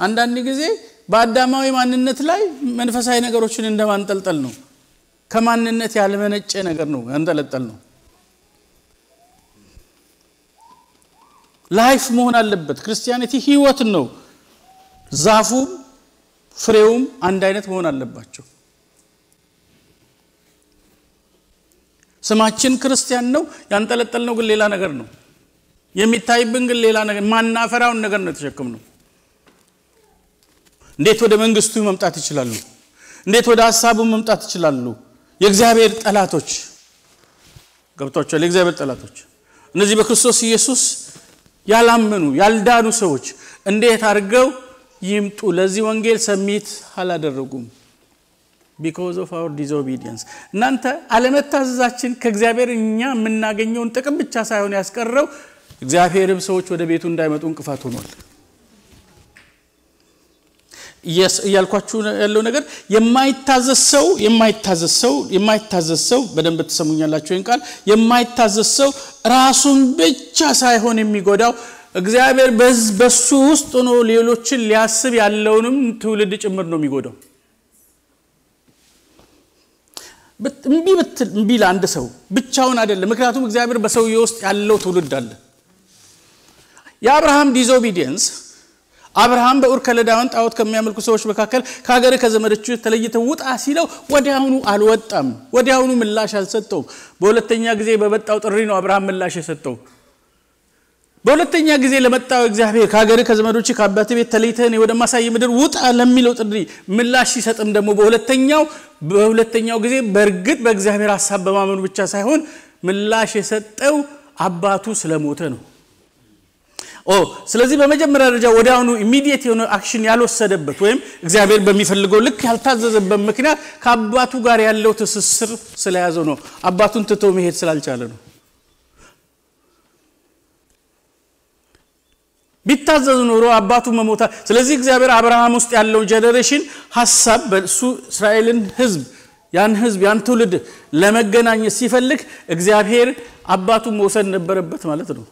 አንዳንድ ጊዜ በአዳማዊ ማንነት ላይ መንፈሳዊ ነገሮችን እንደማንጠልጠል ነው። ከማንነት ያልመነጨ ነገር ነው ያንጠለጠል ነው። life መሆን አለበት። Christianity ህይወት ነው። ዛፉም ፍሬውም አንድ አይነት መሆን አለባቸው። ስማችን ክርስቲያን ነው፣ ያንጠለጠልነው ግን ሌላ ነገር ነው። የሚታይብን ግን ሌላ ነገር፣ ማናፈራውን ነገር ነው የተሸከምነው። እንዴት ወደ መንግስቱ መምጣት ይችላሉ? እንዴት ወደ ሀሳቡ መምጣት ይችላሉ? የእግዚአብሔር ጠላቶች ገብቷቸዋል። የእግዚአብሔር ጠላቶች እነዚህ በክርስቶስ ኢየሱስ ያላመኑ ያልዳኑ ሰዎች እንዴት አድርገው ይምጡ? ለዚህ ወንጌል ሰሚት አላደረጉም። because of our disobedience። እናንተ አለመታዘዛችን ከእግዚአብሔር እኛ የምናገኘውን ጥቅም ብቻ ሳይሆን ያስቀረው እግዚአብሔርም ሰዎች ወደ ቤቱ እንዳይመጡ እንቅፋት ሆኗል። እያልኳችሁ ያለው ነገር የማይታዘዝ ሰው የማይታዘዝ ሰው የማይታዘዝ ሰው በደንብ ትሰሙኛላችሁ። ይህን ቃል የማይታዘዝ ሰው ራሱን ብቻ ሳይሆን የሚጎዳው እግዚአብሔር በሱ ውስጥ ሆኖ ሌሎችን ሊያስብ ያለውንም ትውልድ ጭምር ነው የሚጎዳው። እምቢ ብትል እምቢ ለአንድ ሰው ብቻውን አይደለም። ምክንያቱም እግዚአብሔር በሰውዬ ውስጥ ያለው ትውልድ አለ። የአብርሃም disobedience አብርሃም በኡር ከለዳውያን ጣዖት ከሚያመልኩ ሰዎች መካከል ከሀገር ከዘመዶቹ ተለይተው ውጣ ሲለው ወዲያውኑ አልወጣም። ወዲያውኑ ምላሽ አልሰጠውም። በሁለተኛ ጊዜ በመጣው ጥሪ ነው አብርሃም ምላሽ የሰጠው። በሁለተኛ ጊዜ ለመጣው እግዚአብሔር ከሀገር ከዘመዶች ከአባት ቤት ተለይተህ ወደማሳይህ ምድር ውጣ ለሚለው ጥሪ ምላሽ ሲሰጥም ደግሞ በሁለተኛው በሁለተኛው ጊዜ በእርግጥ በእግዚአብሔር ሀሳብ በማመኑ ብቻ ሳይሆን ምላሽ የሰጠው አባቱ ስለሞተ ነው። ኦ ስለዚህ በመጀመሪያ ደረጃ ወዲያውኑ immediate የሆነ action ያልወሰደበት ወይም እግዚአብሔር በሚፈልገው ልክ ያልታዘዘበት ምክንያት ከአባቱ ጋር ያለው ትስስር ስለያዘው ነው። አባቱን ትቶ መሄድ ስላልቻለ ነው። ቢታዘዝ ኖሮ አባቱ መሞታ። ስለዚህ እግዚአብሔር አብርሃም ውስጥ ያለው ጀኔሬሽን ሀሳብ በእሱ እስራኤልን ሕዝብ ያን ሕዝብ ያን ትውልድ ለመገናኘት ሲፈልግ እግዚአብሔር አባቱን መውሰድ ነበረበት ማለት ነው።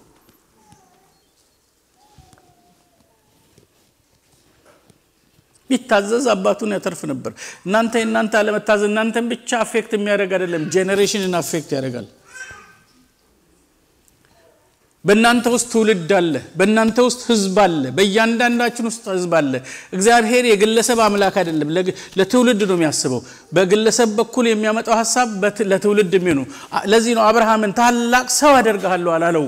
ቢታዘዝ አባቱን ያተርፍ ነበር። እናንተ የእናንተ አለመታዘዝ እናንተን ብቻ አፌክት የሚያደርግ አይደለም፣ ጄኔሬሽንን አፌክት ያደርጋል። በእናንተ ውስጥ ትውልድ አለ። በእናንተ ውስጥ ህዝብ አለ። በእያንዳንዳችን ውስጥ ህዝብ አለ። እግዚአብሔር የግለሰብ አምላክ አይደለም፣ ለትውልድ ነው የሚያስበው። በግለሰብ በኩል የሚያመጣው ሀሳብ ለትውልድ የሚሆኑ ለዚህ ነው አብርሃምን ታላቅ ሰው አደርግሃለሁ አላለው።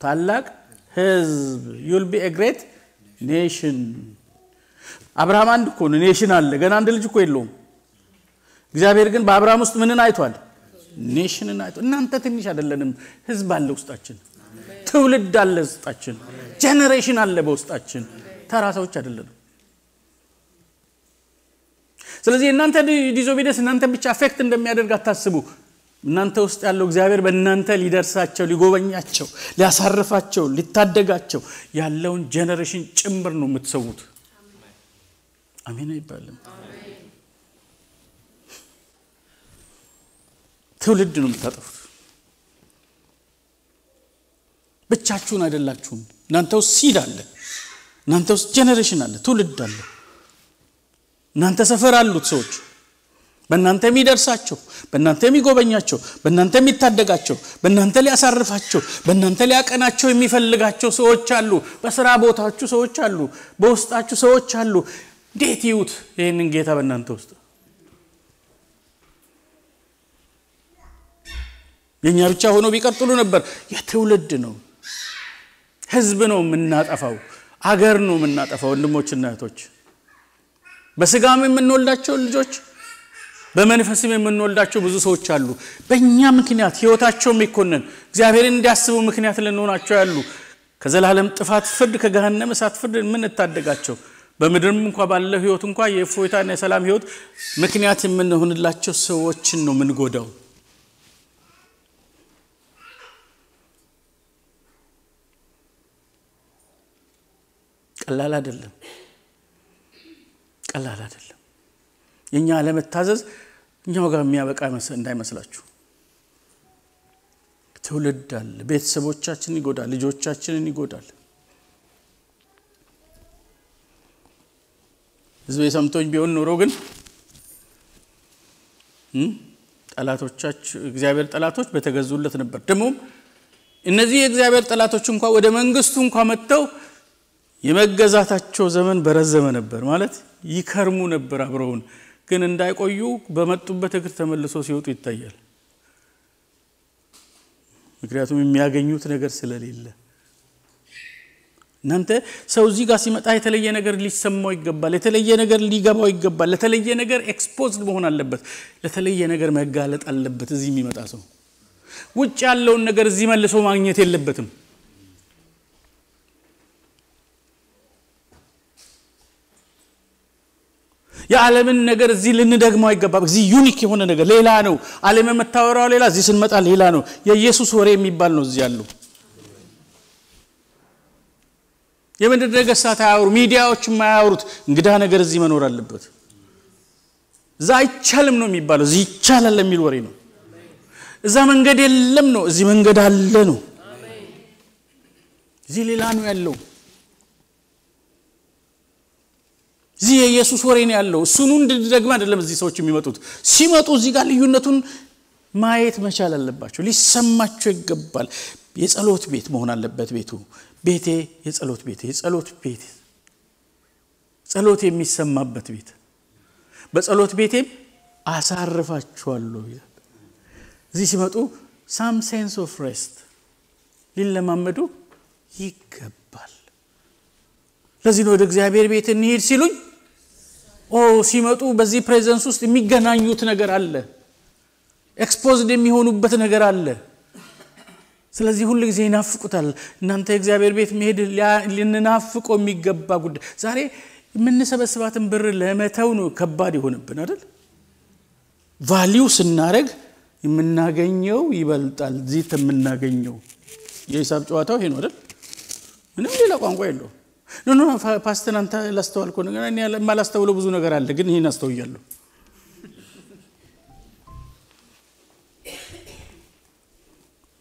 ታላቅ ህዝብ you'll be great nation። አብርሃም አንድ እኮ nation አለ። ገና አንድ ልጅ እኮ የለውም። እግዚአብሔር ግን በአብርሃም ውስጥ ምንን አይቷል? nation ን አይቶ እናንተ ትንሽ አይደለንም። ህዝብ አለ ውስጣችን፣ ትውልድ አለ ውስጣችን፣ generation አለ በውስጣችን። ተራ ሰዎች አይደለንም። ስለዚህ እናንተ disobedience እናንተ ብቻ affect እንደሚያደርግ አታስቡ። እናንተ ውስጥ ያለው እግዚአብሔር በእናንተ ሊደርሳቸው፣ ሊጎበኛቸው፣ ሊያሳርፋቸው፣ ሊታደጋቸው ያለውን generation ጭምር ነው የምትሰዉት። አሜን አይባልም። ትውልድ ነው የምታጠፉት። ብቻችሁን አይደላችሁም። እናንተ ውስጥ seed አለ፣ እናንተ ውስጥ generation አለ፣ ትውልድ አለ። እናንተ ሰፈር አሉት ሰዎች በእናንተ የሚደርሳቸው፣ በእናንተ የሚጎበኛቸው፣ በእናንተ የሚታደጋቸው፣ በእናንተ ሊያሳርፋቸው፣ በእናንተ ሊያቀናቸው የሚፈልጋቸው ሰዎች አሉ። በስራ ቦታችሁ ሰዎች አሉ፣ በውስጣችሁ ሰዎች አሉ። እንዴት ይዩት ይህንን ጌታ በእናንተ ውስጥ የእኛ ብቻ ሆኖ ቢቀጥሉ ነበር። የትውልድ ነው፣ ህዝብ ነው የምናጠፋው፣ አገር ነው የምናጠፋው። ወንድሞችና እህቶች በስጋም የምንወልዳቸው ልጆች በመንፈስም የምንወልዳቸው ብዙ ሰዎች አሉ። በእኛ ምክንያት ህይወታቸው የሚኮነን እግዚአብሔርን እንዲያስቡ ምክንያት ልንሆናቸው ያሉ ከዘላለም ጥፋት ፍርድ፣ ከገሃነም እሳት ፍርድ የምንታደጋቸው በምድርም እንኳ ባለው ህይወት እንኳ የእፎይታና የሰላም ህይወት ምክንያት የምንሆንላቸው ሰዎችን ነው የምንጎዳው። ቀላል አይደለም። ቀላል አይደለም። የእኛ አለመታዘዝ እኛው ጋር የሚያበቃ እንዳይመስላችሁ። ትውልድ አለ። ቤተሰቦቻችንን ይጎዳል፣ ልጆቻችንን ይጎዳል። ህዝቤ ሰምቶኝ ቢሆን ኖሮ ግን ጠላቶቻችሁ እግዚአብሔር ጠላቶች በተገዙለት ነበር። ደግሞም እነዚህ የእግዚአብሔር ጠላቶች እንኳ ወደ መንግስቱ እንኳ መጥተው የመገዛታቸው ዘመን በረዘመ ነበር ማለት ይከርሙ ነበር አብረውን ግን እንዳይቆዩ በመጡበት እግር ተመልሶ ሲወጡ ይታያል። ምክንያቱም የሚያገኙት ነገር ስለሌለ። እናንተ ሰው እዚህ ጋር ሲመጣ የተለየ ነገር ሊሰማው ይገባል። የተለየ ነገር ሊገባው ይገባል። ለተለየ ነገር exposed መሆን አለበት። ለተለየ ነገር መጋለጥ አለበት። እዚህ የሚመጣ ሰው ውጭ ያለውን ነገር እዚህ መልሶ ማግኘት የለበትም። የዓለምን ነገር እዚህ ልንደግመው አይገባም። እዚህ ዩኒክ የሆነ ነገር ሌላ ነው። ዓለም የምታወራው ሌላ፣ እዚህ ስንመጣ ሌላ ነው። የኢየሱስ ወሬ የሚባል ነው እዚህ ያለው። የምድር ነገሥታት አያወሩ፣ ሚዲያዎች የማያወሩት እንግዳ ነገር እዚህ መኖር አለበት። እዛ አይቻልም ነው የሚባለው፣ እዚህ ይቻላል የሚል ወሬ ነው። እዛ መንገድ የለም ነው፣ እዚህ መንገድ አለ ነው። እዚህ ሌላ ነው ያለው እዚህ የኢየሱስ ወሬ ነው ያለው። እሱኑ እንድንደግም አይደለም እዚህ ሰዎች የሚመጡት። ሲመጡ እዚህ ጋር ልዩነቱን ማየት መቻል አለባቸው። ሊሰማቸው ይገባል። የጸሎት ቤት መሆን አለበት ቤቱ። ቤቴ የጸሎት ቤት የጸሎት ቤት ጸሎት የሚሰማበት ቤት፣ በጸሎት ቤቴም አሳርፋችኋለሁ ይላል። እዚህ ሲመጡ some sense of rest ሊለማመዱ ይገባል። ለዚህ ነው ወደ እግዚአብሔር ቤት እንሂድ ሲሉኝ ሲመጡ በዚህ presence ውስጥ የሚገናኙት ነገር አለ፣ exposed የሚሆኑበት ነገር አለ። ስለዚህ ሁል ጊዜ ይናፍቁታል። እናንተ የእግዚአብሔር ቤት መሄድ ልንናፍቀው የሚገባ ጉዳይ። ዛሬ የምንሰበስባትን ብር ለመተው ነው ከባድ የሆነብን አይደል? value ስናደረግ የምናገኘው ይበልጣል። እዚህ የምናገኘው የሂሳብ ጨዋታው ይሄ ነው አይደል? ምንም ሌላ ቋንቋ የለውም። no no pastor አንተ ላስተዋልኮ ነገር እኔ ብዙ ነገር አለ፣ ግን ይህን አስተውያለሁ።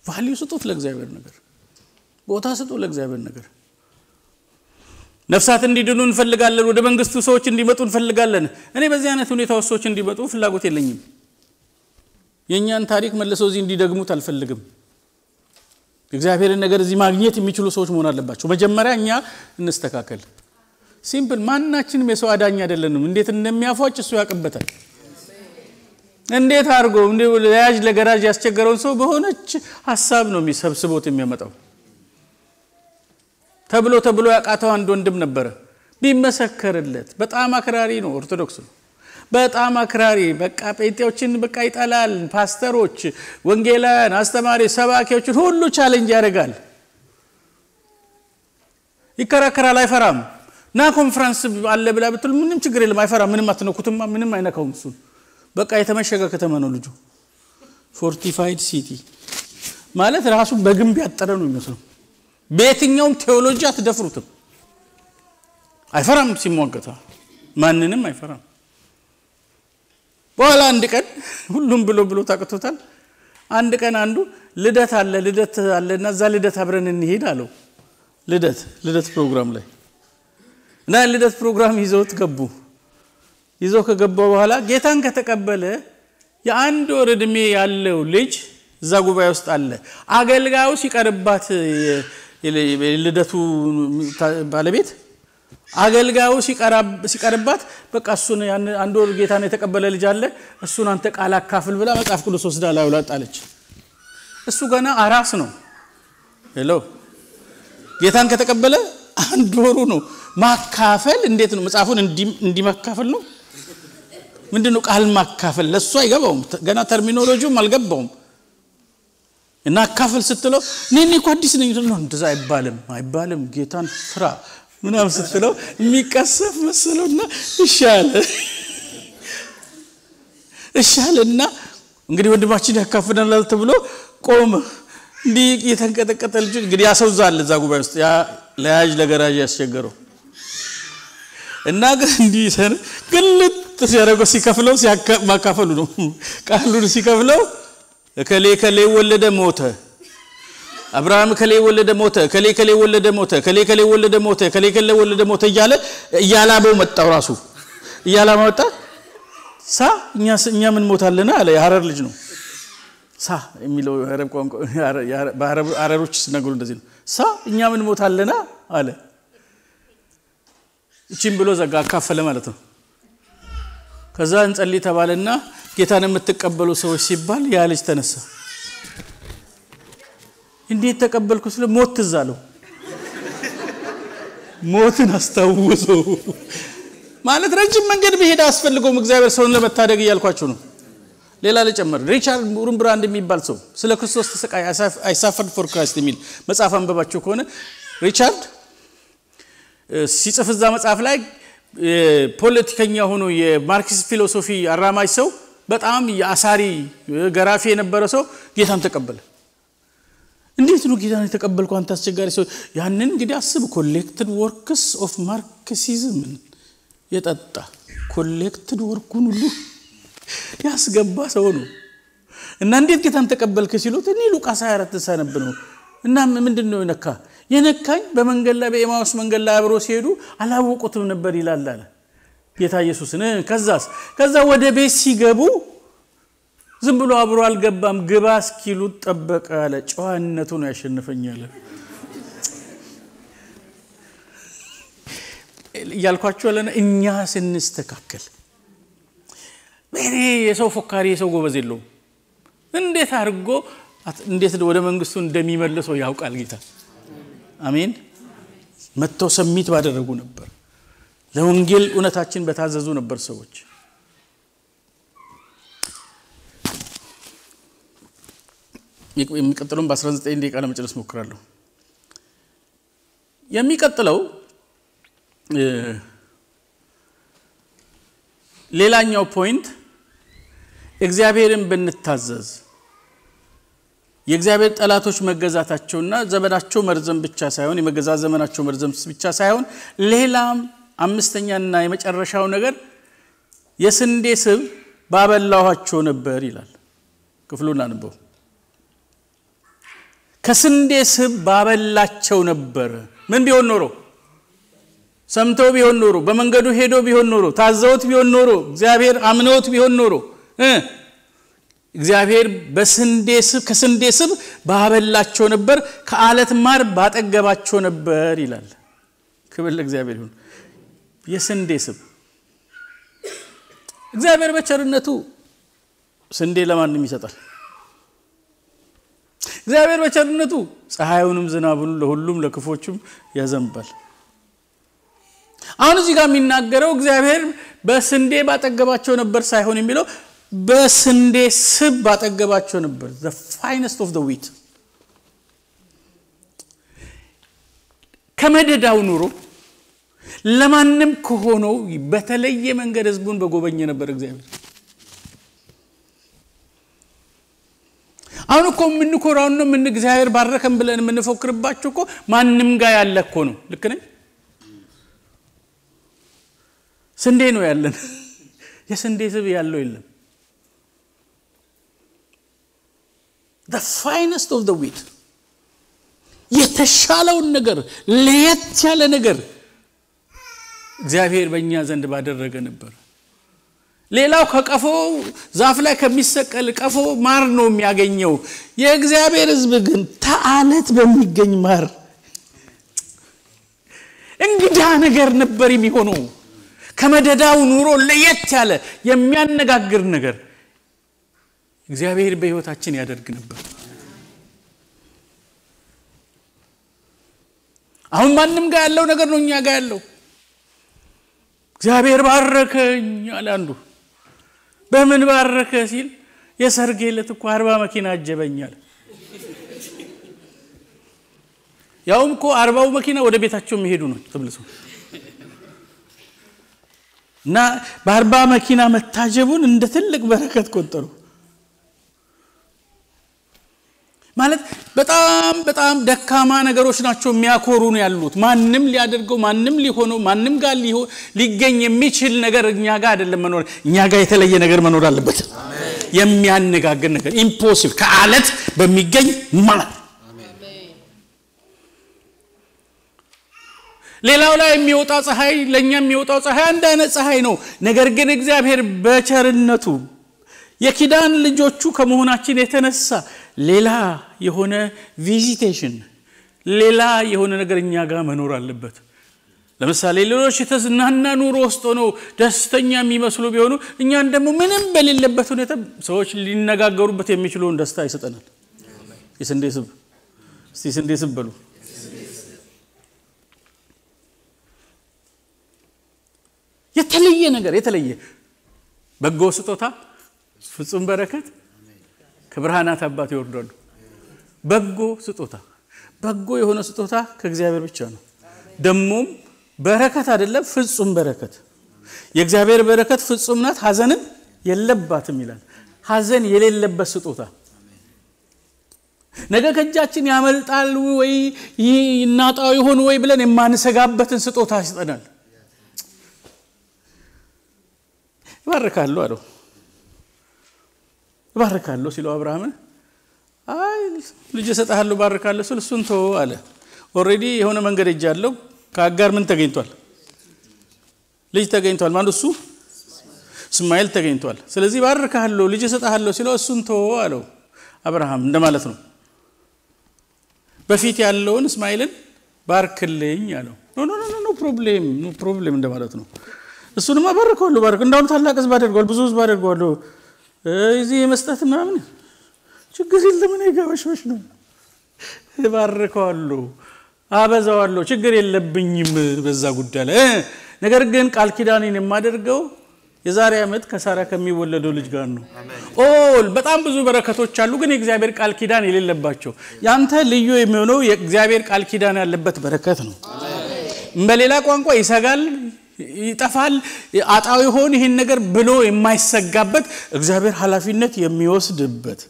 value ስጡት ለእግዚአብሔር ነገር፣ ቦታ ስጡ ለእግዚአብሔር ነገር። ነፍሳት እንዲድኑ እንፈልጋለን። ወደ መንግስቱ ሰዎች እንዲመጡ እንፈልጋለን። እኔ በዚህ አይነት ሁኔታ ሰዎች እንዲመጡ ፍላጎት የለኝም። የእኛን ታሪክ መልሰው እዚህ እንዲደግሙት አልፈልግም። እግዚአብሔርን ነገር እዚህ ማግኘት የሚችሉ ሰዎች መሆን አለባቸው። መጀመሪያ እኛ እንስተካከል። simple። ማናችንም የሰው አዳኝ አይደለንም። እንዴት እንደሚያፏጭ እሱ ያውቅበታል። እንዴት አድርጎ ለያዥ ለገራዥ ያስቸገረውን ሰው በሆነች ሀሳብ ነው የሚሰብስቦት የሚያመጣው። ተብሎ ተብሎ ያቃተው አንድ ወንድም ነበረ። ቢመሰከርለት በጣም አክራሪ ነው፣ ኦርቶዶክስ ነው። በጣም አክራሪ በቃ ጴንጤዎችን በቃ ይጠላል። ፓስተሮች፣ ወንጌላውያን፣ አስተማሪ፣ ሰባኪዎችን ሁሉ challenge ያደርጋል። ይከራከራል፣ አይፈራም። ና ኮንፈረንስ አለ ብላ ብትሉ ምንም ችግር የለም፣ አይፈራም። ምንም አትነኩትማ፣ ምንም አይነካውም። እሱን በቃ የተመሸገ ከተማ ነው ልጁ። fortified city ማለት ራሱ በግንብ ያጠረ ነው የሚመስለው። በየትኛውም ቴዎሎጂ አትደፍሩትም። አይፈራም፣ ሲሟገት ማንንም አይፈራም። በኋላ አንድ ቀን ሁሉም ብሎ ብሎ ታቅቶታል። አንድ ቀን አንዱ ልደት አለ ልደት አለ እና እዛ ልደት አብረን እንሄድ አለው። ልደት ልደት ፕሮግራም ላይ እና ልደት ፕሮግራም ይዘውት ገቡ። ይዘው ከገባ በኋላ ጌታን ከተቀበለ የአንድ ወር ዕድሜ ያለው ልጅ እዛ ጉባኤ ውስጥ አለ። አገልጋዩ ሲቀርባት የልደቱ ባለቤት አገልጋዩ ሲቀርባት በቃ እሱን አንድ ወር ጌታን የተቀበለ ልጅ አለ እሱን አንተ ቃል አካፍል ብላ መጽሐፍ ቅዱስ ወስዳ ላይ ጣለች። እሱ ገና አራስ ነው። ሄሎ ጌታን ከተቀበለ አንድ ወሩ ነው። ማካፈል እንዴት ነው? መጽሐፉን እንዲመካፈል ነው። ምንድን ነው ቃል ማካፈል? ለእሱ አይገባውም። ገና ተርሚኖሎጂውም አልገባውም። እና አካፈል ስትለው እኔ እኮ አዲስ ነኝ። እንደዛ አይባልም አይባልም፣ ጌታን ፍራ ምናምን ስትለው የሚቀሰፍ መሰለውና እሻለ እሻለና እንግዲህ ወንድማችን ያካፍናል ተብሎ ቆመ። እንዲህ የተንቀጠቀጠ ልጅ እንግዲህ ያሰውዛል እዛ ጉባኤ ውስጥ ለያዥ ለገራዥ ያስቸገረው እና ግን እንዲህ ግልጥ ሲያደርገው ሲከፍለው ማካፈሉ ነው። ቃሉን ሲከፍለው እከሌ ከሌ ወለደ ሞተ አብርሃም ከሌ ወለደ ሞተ ከሌ ከሌ ወለደ ሞተ ከሌ ከሌ ወለደ ሞተ ከሌ ከሌ ወለደ ሞተ እያለ እያላበው መጣው። ራሱ እያላበው መጣ። ሳ እኛ ምን ሞታለና አለ። የሀረር ልጅ ነው። ሳ የሚለው የአረብ ቋንቋ አረሮች ሲናገሩ እንደዚህ ነው። ሳ እኛ ምን ሞታለና አለ። እቺም ብሎ ዘጋ፣ አካፈለ ማለት ነው። ከዛ እንጸልይ ተባለና ጌታን የምትቀበሉ ሰዎች ሲባል ያ ልጅ ተነሳ። እንዴት ተቀበልኩ ስለ ሞት ትዝ አለው። ሞትን አስታውሰው ማለት ረጅም መንገድ መሄድ አያስፈልገውም። እግዚአብሔር ሰውን ለመታደግ እያልኳቸው ነው። ሌላ ልጨምር። ሪቻርድ ዉምብራንድ የሚባል ሰው ስለ ክርስቶስ ተሰቃየሁ I suffered for Christ የሚል መጽሐፍ አንብባችሁ ከሆነ ሪቻርድ ሲጽፍ እዛ መጽሐፍ ላይ ፖለቲከኛ ሆኖ የ Marxist philosophy አራማጅ ሰው በጣም የአሳሪ ገራፊ የነበረ ሰው ጌታን ተቀበለ። እንዴት ነው ጌታን የተቀበልከው አንተ አስቸጋሪ ሰው? ያንን እንግዲህ አስብ። collected works of Marxism ን የጠጣ collected work ኡን ሁሉ ያስገባ ሰው ነው። እና እንዴት ጌታን ተቀበልክ ሲሉት እኔ ሉቃስ 24 ሳነብ ነው እና ምንድን ነው የነካ የነካኝ በመንገድ ላይ በኤማውስ መንገድ ላይ አብሮ ሲሄዱ አላወቁትም ነበር ይላል አለ ጌታ ኢየሱስን። ከዛስ ከዛ ወደ ቤት ሲገቡ ዝም ብሎ አብሮ አልገባም፣ ግባ እስኪሉት ጠበቀ አለ። ጨዋነቱ ነው ያሸነፈኝ እያልኳቸው ያለ እኛ ስንስተካከል እኔ የሰው ፎካሪ የሰው ጎበዝ የለውም። እንዴት አድርጎ እንዴት ወደ መንግስቱ እንደሚመልሰው ያውቃል ጌታ። አሜን። መጥተው ሰሚት ባደረጉ ነበር፣ ለወንጌል እውነታችን በታዘዙ ነበር ሰዎች። የሚቀጥለውን በ19 ደቂቃ ለመጨረስ ሞክራለሁ። የሚቀጥለው ሌላኛው ፖይንት እግዚአብሔርን ብንታዘዝ የእግዚአብሔር ጠላቶች መገዛታቸውና ዘመናቸው መርዘም ብቻ ሳይሆን የመገዛት ዘመናቸው መርዘም ብቻ ሳይሆን ሌላም አምስተኛና የመጨረሻው ነገር የስንዴ ስብ ባበላኋቸው ነበር ይላል። ክፍሉን አንበው። ከስንዴ ስብ ባበላቸው ነበር። ምን ቢሆን ኖሮ? ሰምተው ቢሆን ኖሮ፣ በመንገዱ ሄዶ ቢሆን ኖሮ፣ ታዘውት ቢሆን ኖሮ፣ እግዚአብሔር አምነውት ቢሆን ኖሮ እግዚአብሔር በስንዴ ስብ ከስንዴ ስብ ባበላቸው ነበር፣ ከአለት ማር ባጠገባቸው ነበር ይላል። ክብር ለእግዚአብሔር ይሁን። የስንዴ ስብ እግዚአብሔር በቸርነቱ ስንዴ ለማንም ይሰጣል። እግዚአብሔር በቸርነቱ ፀሐዩንም ዝናቡን ለሁሉም ለክፉዎቹም ያዘንባል። አሁን እዚህ ጋር የሚናገረው እግዚአብሔር በስንዴ ባጠገባቸው ነበር ሳይሆን የሚለው በስንዴ ስብ ባጠገባቸው ነበር። the finest of the wheat ከመደዳው ኑሮ ለማንም ከሆነው በተለየ መንገድ ህዝቡን በጎበኘ ነበር እግዚአብሔር። አሁን እኮ የምንኮራው ነው ምን እግዚአብሔር ባረከን ብለን የምንፎክርባቸው እኮ ማንም ጋር ያለ እኮ ነው። ልክ ነኝ? ስንዴ ነው ያለን። የስንዴ ስብ ያለው የለም። the finest of the wheat የተሻለውን ነገር ለየት ያለ ነገር እግዚአብሔር በእኛ ዘንድ ባደረገ ነበር። ሌላው ከቀፎ ዛፍ ላይ ከሚሰቀል ቀፎ ማር ነው የሚያገኘው። የእግዚአብሔር ሕዝብ ግን ተአለት በሚገኝ ማር እንግዳ ነገር ነበር የሚሆነው። ከመደዳው ኑሮ ለየት ያለ የሚያነጋግር ነገር እግዚአብሔር በሕይወታችን ያደርግ ነበር። አሁን ማንም ጋር ያለው ነገር ነው እኛ ጋር ያለው። እግዚአብሔር ባረከኝ አለ አንዱ። በምን ባረከ ሲል የሰርጌ ዕለት እኮ አርባ መኪና አጀበኛል። ያውም እኮ አርባው መኪና ወደ ቤታቸው የሚሄዱ ነው ተብልሰው እና በአርባ መኪና መታጀቡን እንደ ትልቅ በረከት ቆጠሩ። ማለት በጣም በጣም ደካማ ነገሮች ናቸው የሚያኮሩ ነው ያሉት። ማንም ሊያደርገው ማንም ሊሆነው ማንም ጋር ሊገኝ የሚችል ነገር እኛ ጋር አይደለም መኖር። እኛ ጋር የተለየ ነገር መኖር አለበት። የሚያነጋግር ነገር ኢምፖሲብል ከአለት በሚገኝ ማለት ሌላው ላይ የሚወጣ ፀሐይ ለእኛ የሚወጣው ፀሐይ አንድ አይነት ፀሐይ ነው። ነገር ግን እግዚአብሔር በቸርነቱ የኪዳን ልጆቹ ከመሆናችን የተነሳ ሌላ የሆነ visitation ሌላ የሆነ ነገር እኛ ጋር መኖር አለበት። ለምሳሌ ሌሎች የተዝናና ኑሮ ውስጥ ሆነው ደስተኛ የሚመስሉ ቢሆኑ እኛን ደግሞ ምንም በሌለበት ሁኔታ ሰዎች ሊነጋገሩበት የሚችለውን ደስታ ይሰጠናል። የስንዴ ስብ እስቲ ስንዴ ስብ በሉ። የተለየ ነገር የተለየ በጎ ስጦታ ፍጹም በረከት ከብርሃናት አባት ይወርዳሉ። በጎ ስጦታ በጎ የሆነ ስጦታ ከእግዚአብሔር ብቻ ነው። ደሞም በረከት አይደለም፣ ፍጹም በረከት። የእግዚአብሔር በረከት ፍጹም ናት፣ ሐዘንም የለባትም ይላል። ሐዘን የሌለበት ስጦታ ነገ ከእጃችን ያመልጣል ወይ እናጣው ይሆን ወይ ብለን የማንሰጋበትን ስጦታ ይሰጠናል። እባርካለሁ አለው። እባርካለሁ ሲለው አብርሃምን አይ ልጅ እሰጥሃለሁ እባርካለሁ ስል እሱን ተወው አለ። already የሆነ መንገድ ሄጃለሁ። ከአጋር ምን ተገኝቷል? ልጅ ተገኝቷል። ማን እሱ? እስማኤል ተገኝቷል። ስለዚህ እባርካለሁ ልጅ እሰጥሃለሁ ሲለው እሱን ተወው አለው። አብርሃም እንደማለት ነው። በፊት ያለውን እስማኤልን ባርክልኝ አለው። no no no no problem no problem እንደማለት ነው። እሱንማ ባርከዋለሁ ባርከ እንዳሁኑ ታላቅ ህዝብ አደርገዋል ብዙ ህዝብ አደርገዋለሁ እዚህ የመስጠት ምናምን ችግር የለም። እኔ ጋበሾች ነው እባርከዋለሁ፣ አበዛዋለሁ፣ ችግር የለብኝም በዛ ጉዳይ ላይ። ነገር ግን ቃል ኪዳኔን የማደርገው የዛሬ ዓመት ከሳራ ከሚወለደው ልጅ ጋር ነው። all በጣም ብዙ በረከቶች አሉ፣ ግን የእግዚአብሔር ቃል ኪዳን የሌለባቸው። ያንተ ልዩ የሚሆነው የእግዚአብሔር ቃል ኪዳን ያለበት በረከት ነው። በሌላ ቋንቋ ይሰጋል ይጠፋል። አጣው ይሆን? ይህን ነገር ብሎ የማይሰጋበት እግዚአብሔር ኃላፊነት የሚወስድበት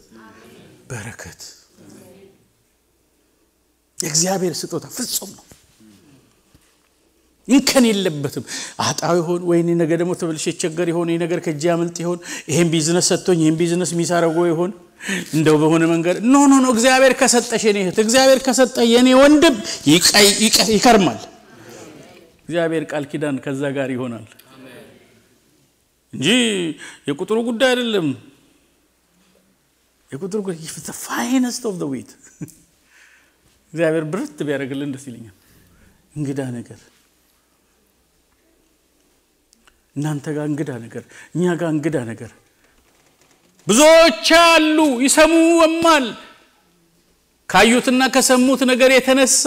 በረከት። የእግዚአብሔር ስጦታ ፍጹም ነው። እንከን የለበትም። አጣው ይሆን? ወይኔ ነገ ደግሞ ተበልሼ ይቸገር ይሆን? ይህ ነገር ከእጅ ያመልጥ ይሆን? ይህን ቢዝነስ ሰጥቶኝ ይህን ቢዝነስ ሚሳረጎ ይሆን? እንደው በሆነ መንገድ no no no እግዚአብሔር ከሰጠሽ የኔ እህት እግዚአብሔር ከሰጠ የኔ ወንድም ይከርማል። እግዚአብሔር ቃል ኪዳን ከዛ ጋር ይሆናል እንጂ የቁጥሩ ጉዳይ አይደለም። የቁጥር finest of wheat እግዚአብሔር ብርት ቢያደርግልን ደስ ይለኛል። እንግዳ ነገር እናንተ ጋር እንግዳ ነገር፣ እኛ ጋር እንግዳ ነገር ብዙዎች አሉ ይሰሙማል። ካዩትና ከሰሙት ነገር የተነሳ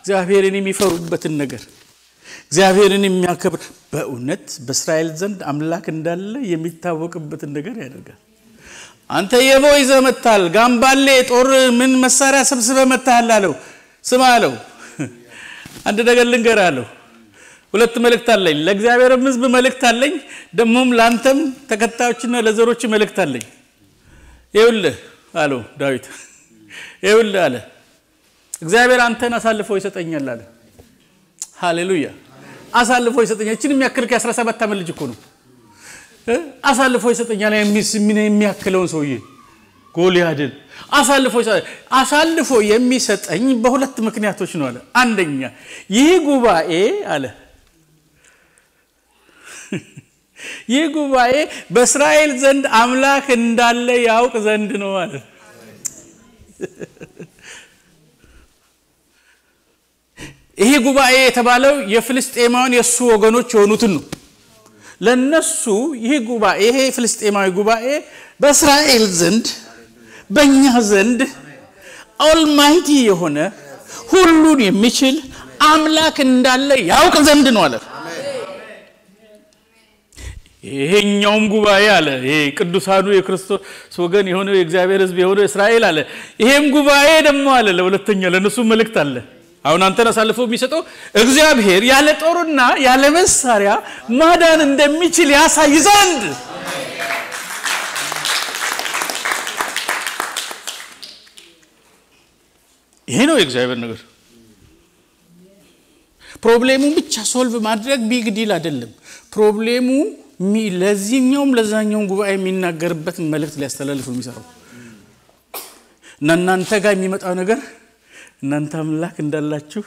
እግዚአብሔርን የሚፈሩበትን ነገር እግዚአብሔርን የሚያከብር በእውነት በእስራኤል ዘንድ አምላክ እንዳለ የሚታወቅበትን ነገር ያደርጋል። አንተ የቦ ይዘህ መጥተሃል፣ ጋምባሌ ጦር ምን መሳሪያ ሰብስበህ መጥተሃል አለው። ስማ አለው፣ አንድ ነገር ልንገርህ አለው። ሁለት መልእክት አለኝ፣ ለእግዚአብሔርም ሕዝብ መልእክት አለኝ፣ ደግሞም ለአንተም ተከታዮችና ለዘሮች መልእክት አለኝ። ይኸውልህ አለው ዳዊት፣ ይኸውልህ አለ እግዚአብሔር አንተን አሳልፎ ይሰጠኛል አለ። ሃሌሉያ! አሳልፎ ይሰጠኛል። እችን የሚያክል ከ17 ዓመት ልጅ እኮ ነው አሳልፎ ይሰጠኛል የሚያክለውን ሰውዬ ጎልያድን አሳልፎ የሚሰጠኝ በሁለት ምክንያቶች ነው አለ። አንደኛ ይህ ጉባኤ አለ ይህ ጉባኤ በእስራኤል ዘንድ አምላክ እንዳለ ያውቅ ዘንድ ነው አለ። ይሄ ጉባኤ የተባለው የፍልስጤማውያን የእሱ ወገኖች የሆኑትን ነው። ለነሱ ይህ ጉባኤ ይሄ ፍልስጤማዊ ጉባኤ በእስራኤል ዘንድ በእኛ ዘንድ ኦልማይቲ የሆነ ሁሉን የሚችል አምላክ እንዳለ ያውቅ ዘንድ ነው አለ። ይሄኛውም ጉባኤ አለ ይሄ ቅዱሳኑ የክርስቶስ ወገን የሆነ የእግዚአብሔር ሕዝብ የሆነ እስራኤል አለ። ይሄም ጉባኤ ደግሞ አለ ለሁለተኛ ለእነሱ መልእክት አለ። አሁን አንተን አሳልፎ የሚሰጠው እግዚአብሔር ያለ ጦርና ያለ መሳሪያ ማዳን እንደሚችል ያሳይ ዘንድ ይሄ ነው የእግዚአብሔር ነገር። problem ኡን ብቻ solve ማድረግ big deal አይደለም። problem ኡ ለዚህኛውም ለዛኛውም ጉባኤ የሚናገርበት መልእክት ሊያስተላልፍ የሚሰራው እና እናንተ ጋር የሚመጣው ነገር እናንተ አምላክ እንዳላችሁ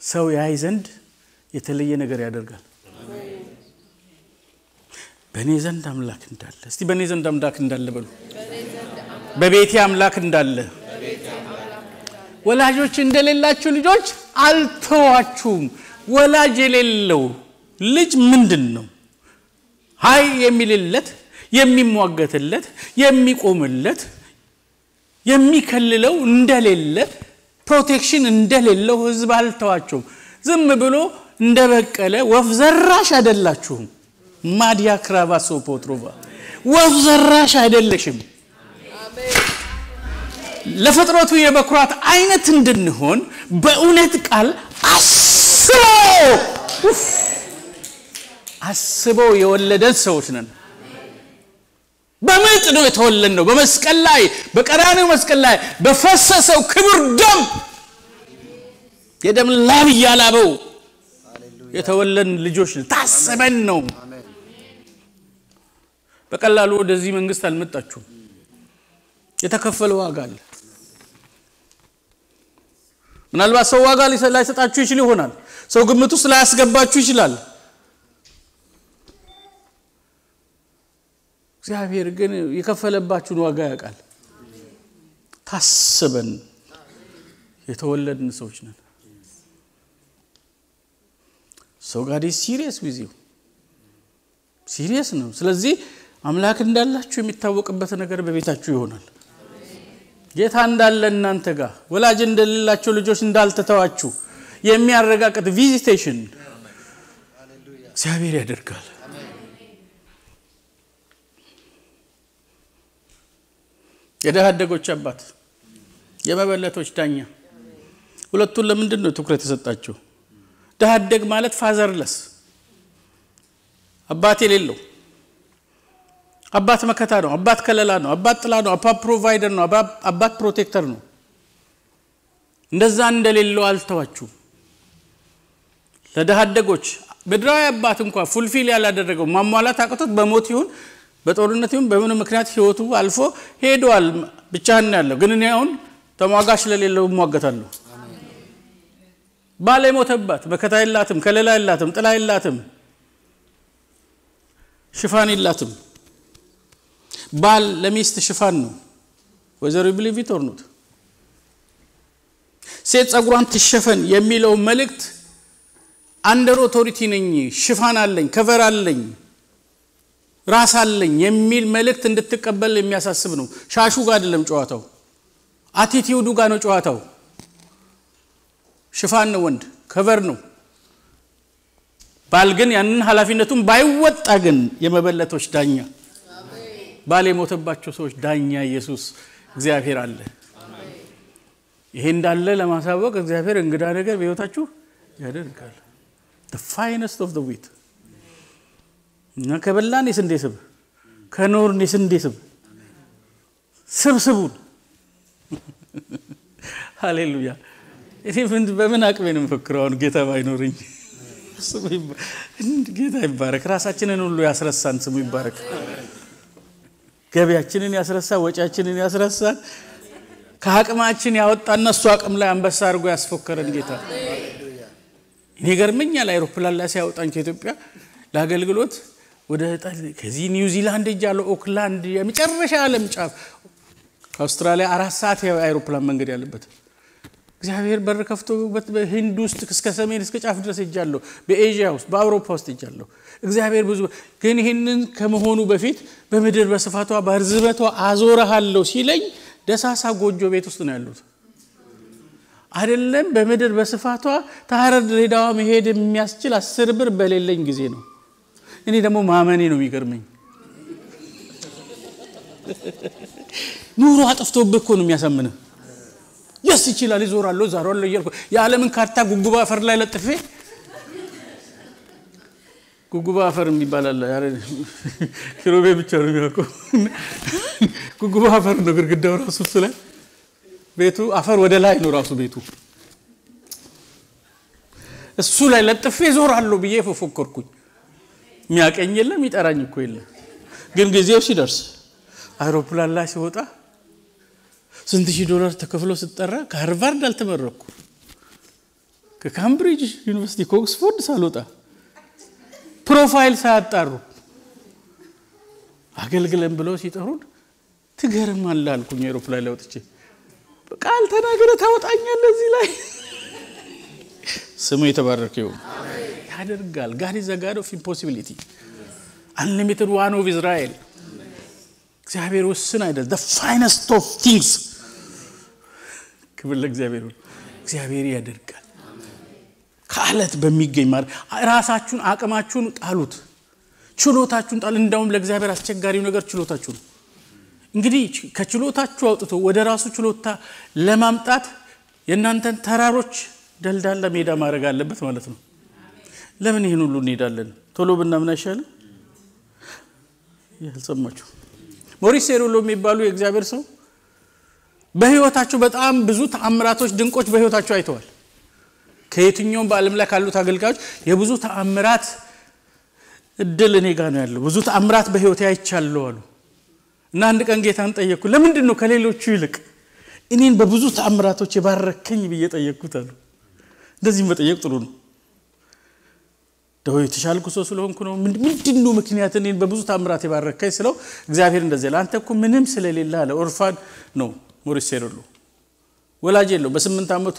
ሰው ያይ ዘንድ የተለየ ነገር ያደርጋል። በእኔ ዘንድ አምላክ እንዳለ እስቲ በእኔ ዘንድ አምላክ እንዳለ በሉ። በቤቴ አምላክ እንዳለ ወላጆች እንደሌላችሁ ልጆች አልተዋችሁም። ወላጅ የሌለው ልጅ ምንድን ነው? ሀይ የሚልለት የሚሟገትለት የሚቆምለት የሚከልለው እንደሌለ ፕሮቴክሽን እንደሌለው ሕዝብ አልተዋቸውም። ዝም ብሎ እንደበቀለ ወፍ ዘራሽ አይደላችሁም። ማዲያ ክራቫሶ ፖትሮቫ ወፍ ዘራሽ አይደለሽም። ለፍጥረቱ የበኩራት አይነት እንድንሆን በእውነት ቃል አስበው አስበው የወለደን ሰዎች ነን። በምጥ ነው የተወለድ ነው። በመስቀል ላይ በቀራንዮው መስቀል ላይ በፈሰሰው ክቡር ደም የደም ላብ እያላበው የተወለድን ልጆች ታስበን ነው። በቀላሉ ወደዚህ መንግስት አልመጣችሁም። የተከፈለ ዋጋ አለ። ምናልባት ሰው ዋጋ ላይሰጣችሁ ይችል ይሆናል። ሰው ግምት ውስጥ ላያስገባችሁ ይችላል። እግዚአብሔር ግን የከፈለባችሁን ዋጋ ያውቃል። ታስበን የተወለድን ሰዎች ነን። ሰው ጋር serious with serious ነው። ስለዚህ አምላክ እንዳላችሁ የሚታወቅበት ነገር በቤታችሁ ይሆናል። ጌታ እንዳለ እናንተ ጋር ወላጅ እንደሌላቸው ልጆች እንዳልተተዋችሁ የሚያረጋግጥ visitation እግዚአብሔር ያደርጋል። የድሃ አደጎች አባት፣ የመበለቶች ዳኛ፣ ሁለቱን ለምንድን ነው ትኩረት የሰጣቸው? ድሃ አደግ ማለት fatherless አባት የሌለው አባት መከታ ነው። አባት ከለላ ነው። አባት ጥላ ነው። አባት provider ነው። አባት protector ነው። እንደዛ እንደሌለው አልተዋችሁም። ለድሃ አደጎች ምድራዊ አባት እንኳ fulfill ያላደረገው ማሟላት አቅቶት በሞት ይሁን በጦርነት ይሁን በምን ምክንያት ህይወቱ አልፎ ሄደዋል። ብቻህን ያለው ግን እኔ አሁን ተሟጋች ስለሌለው እሟገታለሁ። ባል የሞተባት መከታ የላትም፣ ከለላ የላትም፣ ጥላ የላትም፣ ሽፋን የላትም። ባል ለሚስት ሽፋን ነው። whether believe it ሴት ጸጉሯን ትሸፈን የሚለው መልእክት under authority ነኝ፣ ሽፋን አለኝ፣ cover አለኝ፣ ራስ አለኝ የሚል መልእክት እንድትቀበል የሚያሳስብ ነው። ሻሹ ጋር አይደለም ጨዋታው፣ attitude ኡ ጋር ነው ጨዋታው። ሽፋን ነው፣ ወንድ cover ነው። ባል ግን ያንን ኃላፊነቱን ባይወጣ ግን የመበለቶች ዳኛ ባል የሞተባቸው ሰዎች ዳኛ ኢየሱስ እግዚአብሔር አለ። ይሄ እንዳለ ለማሳወቅ እግዚአብሔር እንግዳ ነገር በሕይወታችሁ ያደርጋል። finest of wheat እና ከበላን የስንዴ ስብ ከኖርን የስንዴ ስብ ስብስቡን ሃሌሉያ። እኔ በምን አቅሜ ነው የምፈክረው? አሁን ጌታ ባይኖረኝ ጌታ ይባረክ። ራሳችንን ሁሉ ያስረሳን ስሙ ይባረክ። ገቢያችንን ያስረሳ፣ ወጪያችንን ያስረሳን፣ ከአቅማችን ያወጣና እሱ አቅም ላይ አንበሳ አድርጎ ያስፎከረን ጌታ እኔ ይገርመኛል። አይሮፕላን ላይ ሲያወጣኝ ከኢትዮጵያ ለአገልግሎት ወደ ከዚህ ኒውዚላንድ ሄጃለሁ፣ ኦክላንድ የመጨረሻ ዓለም ጫፍ ከአውስትራሊያ አራት ሰዓት አይሮፕላን መንገድ ያለበት እግዚአብሔር በር ከፍቶ በህንድ ውስጥ እስከ ሰሜን እስከ ጫፍ ድረስ እጃለሁ። በኤዥያ ውስጥ በአውሮፓ ውስጥ እጃለሁ። እግዚአብሔር ብዙ ግን ይህንን ከመሆኑ በፊት በምድር በስፋቷ በርዝመቷ አዞረሃለሁ ሲለኝ ደሳሳ ጎጆ ቤት ውስጥ ነው ያሉት። አይደለም በምድር በስፋቷ ታረር ድሬዳዋ መሄድ የሚያስችል አስር ብር በሌለኝ ጊዜ ነው። እኔ ደግሞ ማመኔ ነው የሚገርመኝ። ኑሮ አጥፍቶብህ እኮ ነው የሚያሳምንህ። yes ይችላል እዞራለሁ እዞራለሁ እያልኩ የዓለምን ካርታ ጉጉባ አፈር ላይ ለጥፌ ጉጉባ አፈር የሚባል አለ። ብቻ ነው የሚያውቀው። ጉጉባ አፈር ነው ግድግዳው ራሱ እሱ ቤቱ አፈር ወደ ላይ ነው ራሱ ቤቱ። እሱ ላይ ለጥፌ እዞራለሁ ብዬ ፎከርኩኝ። የሚያቀኝ የለም የሚጠራኝ እኮ የለም። ግን ጊዜው ሲደርስ አይሮፕላን ላይ ሲወጣ ስንት ሺህ ዶላር ተከፍሎ ስጠራ ከሃርቫርድ አልተመረቅኩ ከካምብሪጅ ዩኒቨርሲቲ ከኦክስፎርድ ሳልወጣ profile ሳያጣሩ አገልግለን ብለው ሲጠሩን ትገርማለህ አልኩኝ። አይሮፕላን ላይ ወጥቼ ቃል ተናገረ ታወጣኛለህ እዚህ ላይ ስሙ የተባረከ ይሁን። ያደርጋል። God the God of impossibility unlimited one of Israel እግዚአብሔር ውስን አይደል። finest of things ክብር ለእግዚአብሔር እግዚአብሔር ያደርጋል። ከአለት በሚገኝ ማለት ራሳችሁን አቅማችሁን ጣሉት፣ ችሎታችሁን ጣሉ። እንዳውም ለእግዚአብሔር አስቸጋሪው ነገር ችሎታችሁ ነው። እንግዲህ ከችሎታችሁ አውጥቶ ወደ ራሱ ችሎታ ለማምጣት የእናንተን ተራሮች ደልዳላ ሜዳ ማድረግ አለበት ማለት ነው። ለምን ይህን ሁሉ እንሄዳለን? ቶሎ ብናምን አይሻልም? ያልሰማችሁ ሞሪስ ሴሩሎ የሚባሉ የእግዚአብሔር ሰው በህይወታቸው በጣም ብዙ ተአምራቶች፣ ድንቆች በህይወታቸው አይተዋል። ከየትኛውም በዓለም ላይ ካሉት አገልጋዮች የብዙ ተአምራት እድል እኔ ጋ ነው ያለው። ብዙ ተአምራት በህይወቴ አይቻለሁ አሉ እና አንድ ቀን ጌታን ጠየቅኩ። ለምንድን ነው ከሌሎቹ ይልቅ እኔን በብዙ ተአምራቶች የባረከኝ ብዬ ጠየቅኩት አሉ። እንደዚህም መጠየቅ ጥሩ ነው። ደው የተሻልኩ ሰው ስለሆንኩ ነው። ምንድን ምክንያት እኔን በብዙ ተአምራት የባረከኝ ስለው እግዚአብሔር እንደዚህ አለ፣ አንተ እኮ ምንም ስለሌለ አለ። orphan ነው ሞሪስ ሴሩሎ ወላጅ የለው። በስምንት ዓመቱ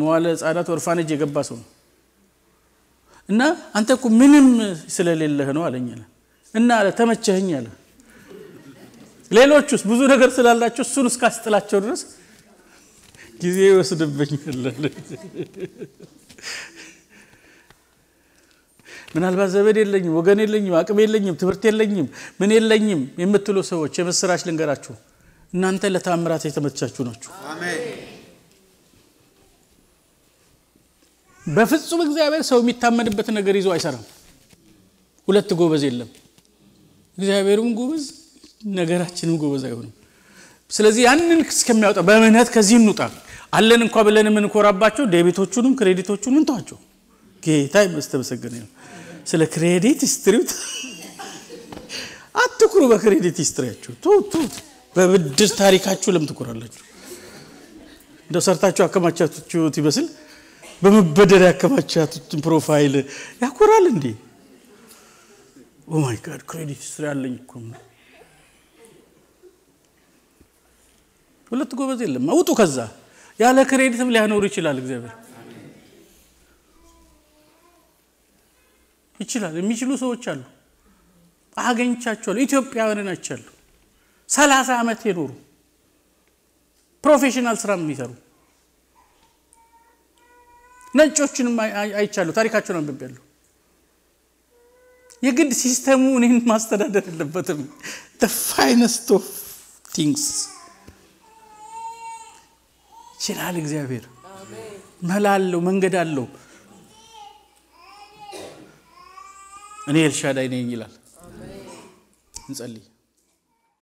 መዋለ ህጻናት orphanage የገባ ሰው ነው እና አንተ እኮ ምንም ስለሌለህ ነው አለኝ አለ እና አለ ተመቸህኝ አለ። ሌሎቹስ ብዙ ነገር ስላላቸው እሱን እስካስጥላቸው ድረስ ጊዜ ይወስድብኛል። ምናልባት ዘመድ የለኝም፣ ወገን የለኝም፣ አቅም የለኝም፣ ትምህርት የለኝም፣ ምን የለኝም የምትሉ ሰዎች የምስራች ልንገራችሁ፣ እናንተ ለታምራት የተመቻችሁ ናችሁ። በፍጹም እግዚአብሔር ሰው የሚታመንበት ነገር ይዞ አይሰራም። ሁለት ጎበዝ የለም። እግዚአብሔርም ጎበዝ ነገራችንም ጎበዝ አይሆንም። ስለዚህ ያንን እስከሚያወጣ በእምነት ከዚህ እንውጣ። አለን እንኳ ብለን የምንኮራባቸው debit ኦቹንም credit ኦቹን እንተዋቸው። ጌታ ይመስገን ነው። ስለ credit history ው አትኩሩ። በ credit history ያችሁ ቱት ቱት በብድር ታሪካችሁ ለምን ትኩራላችሁ? እንደው ሰርታችሁ አከማቻችሁት ይመስል በመበደር ያከማቻችሁትን profile ያኮራል እንዴ? oh my God credit history አለኝ እኮ ሁለት ጎበዝ የለም። ውጡ ከዛ። ያለ credit ም ሊያኖሩ ይችላል እግዚአብሔር ይችላል። የሚችሉ ሰዎች አሉ፣ አገኝቻቸዋለሁ። ኢትዮጵያውያንን አይቻሉ። ሰላሳ ዓመት የኖሩ professional ስራ የሚሰሩ ነጮችንም አይቻለሁ። ታሪካቸውን አንብቤያለሁ። የግድ system ኡ እኔን ማስተዳደር የለበትም። finest of things ይችላል እግዚአብሔር። መላ አለው፣ መንገድ አለው። እኔ ኤልሻዳይ ነኝ ይላል። እንጸልይ።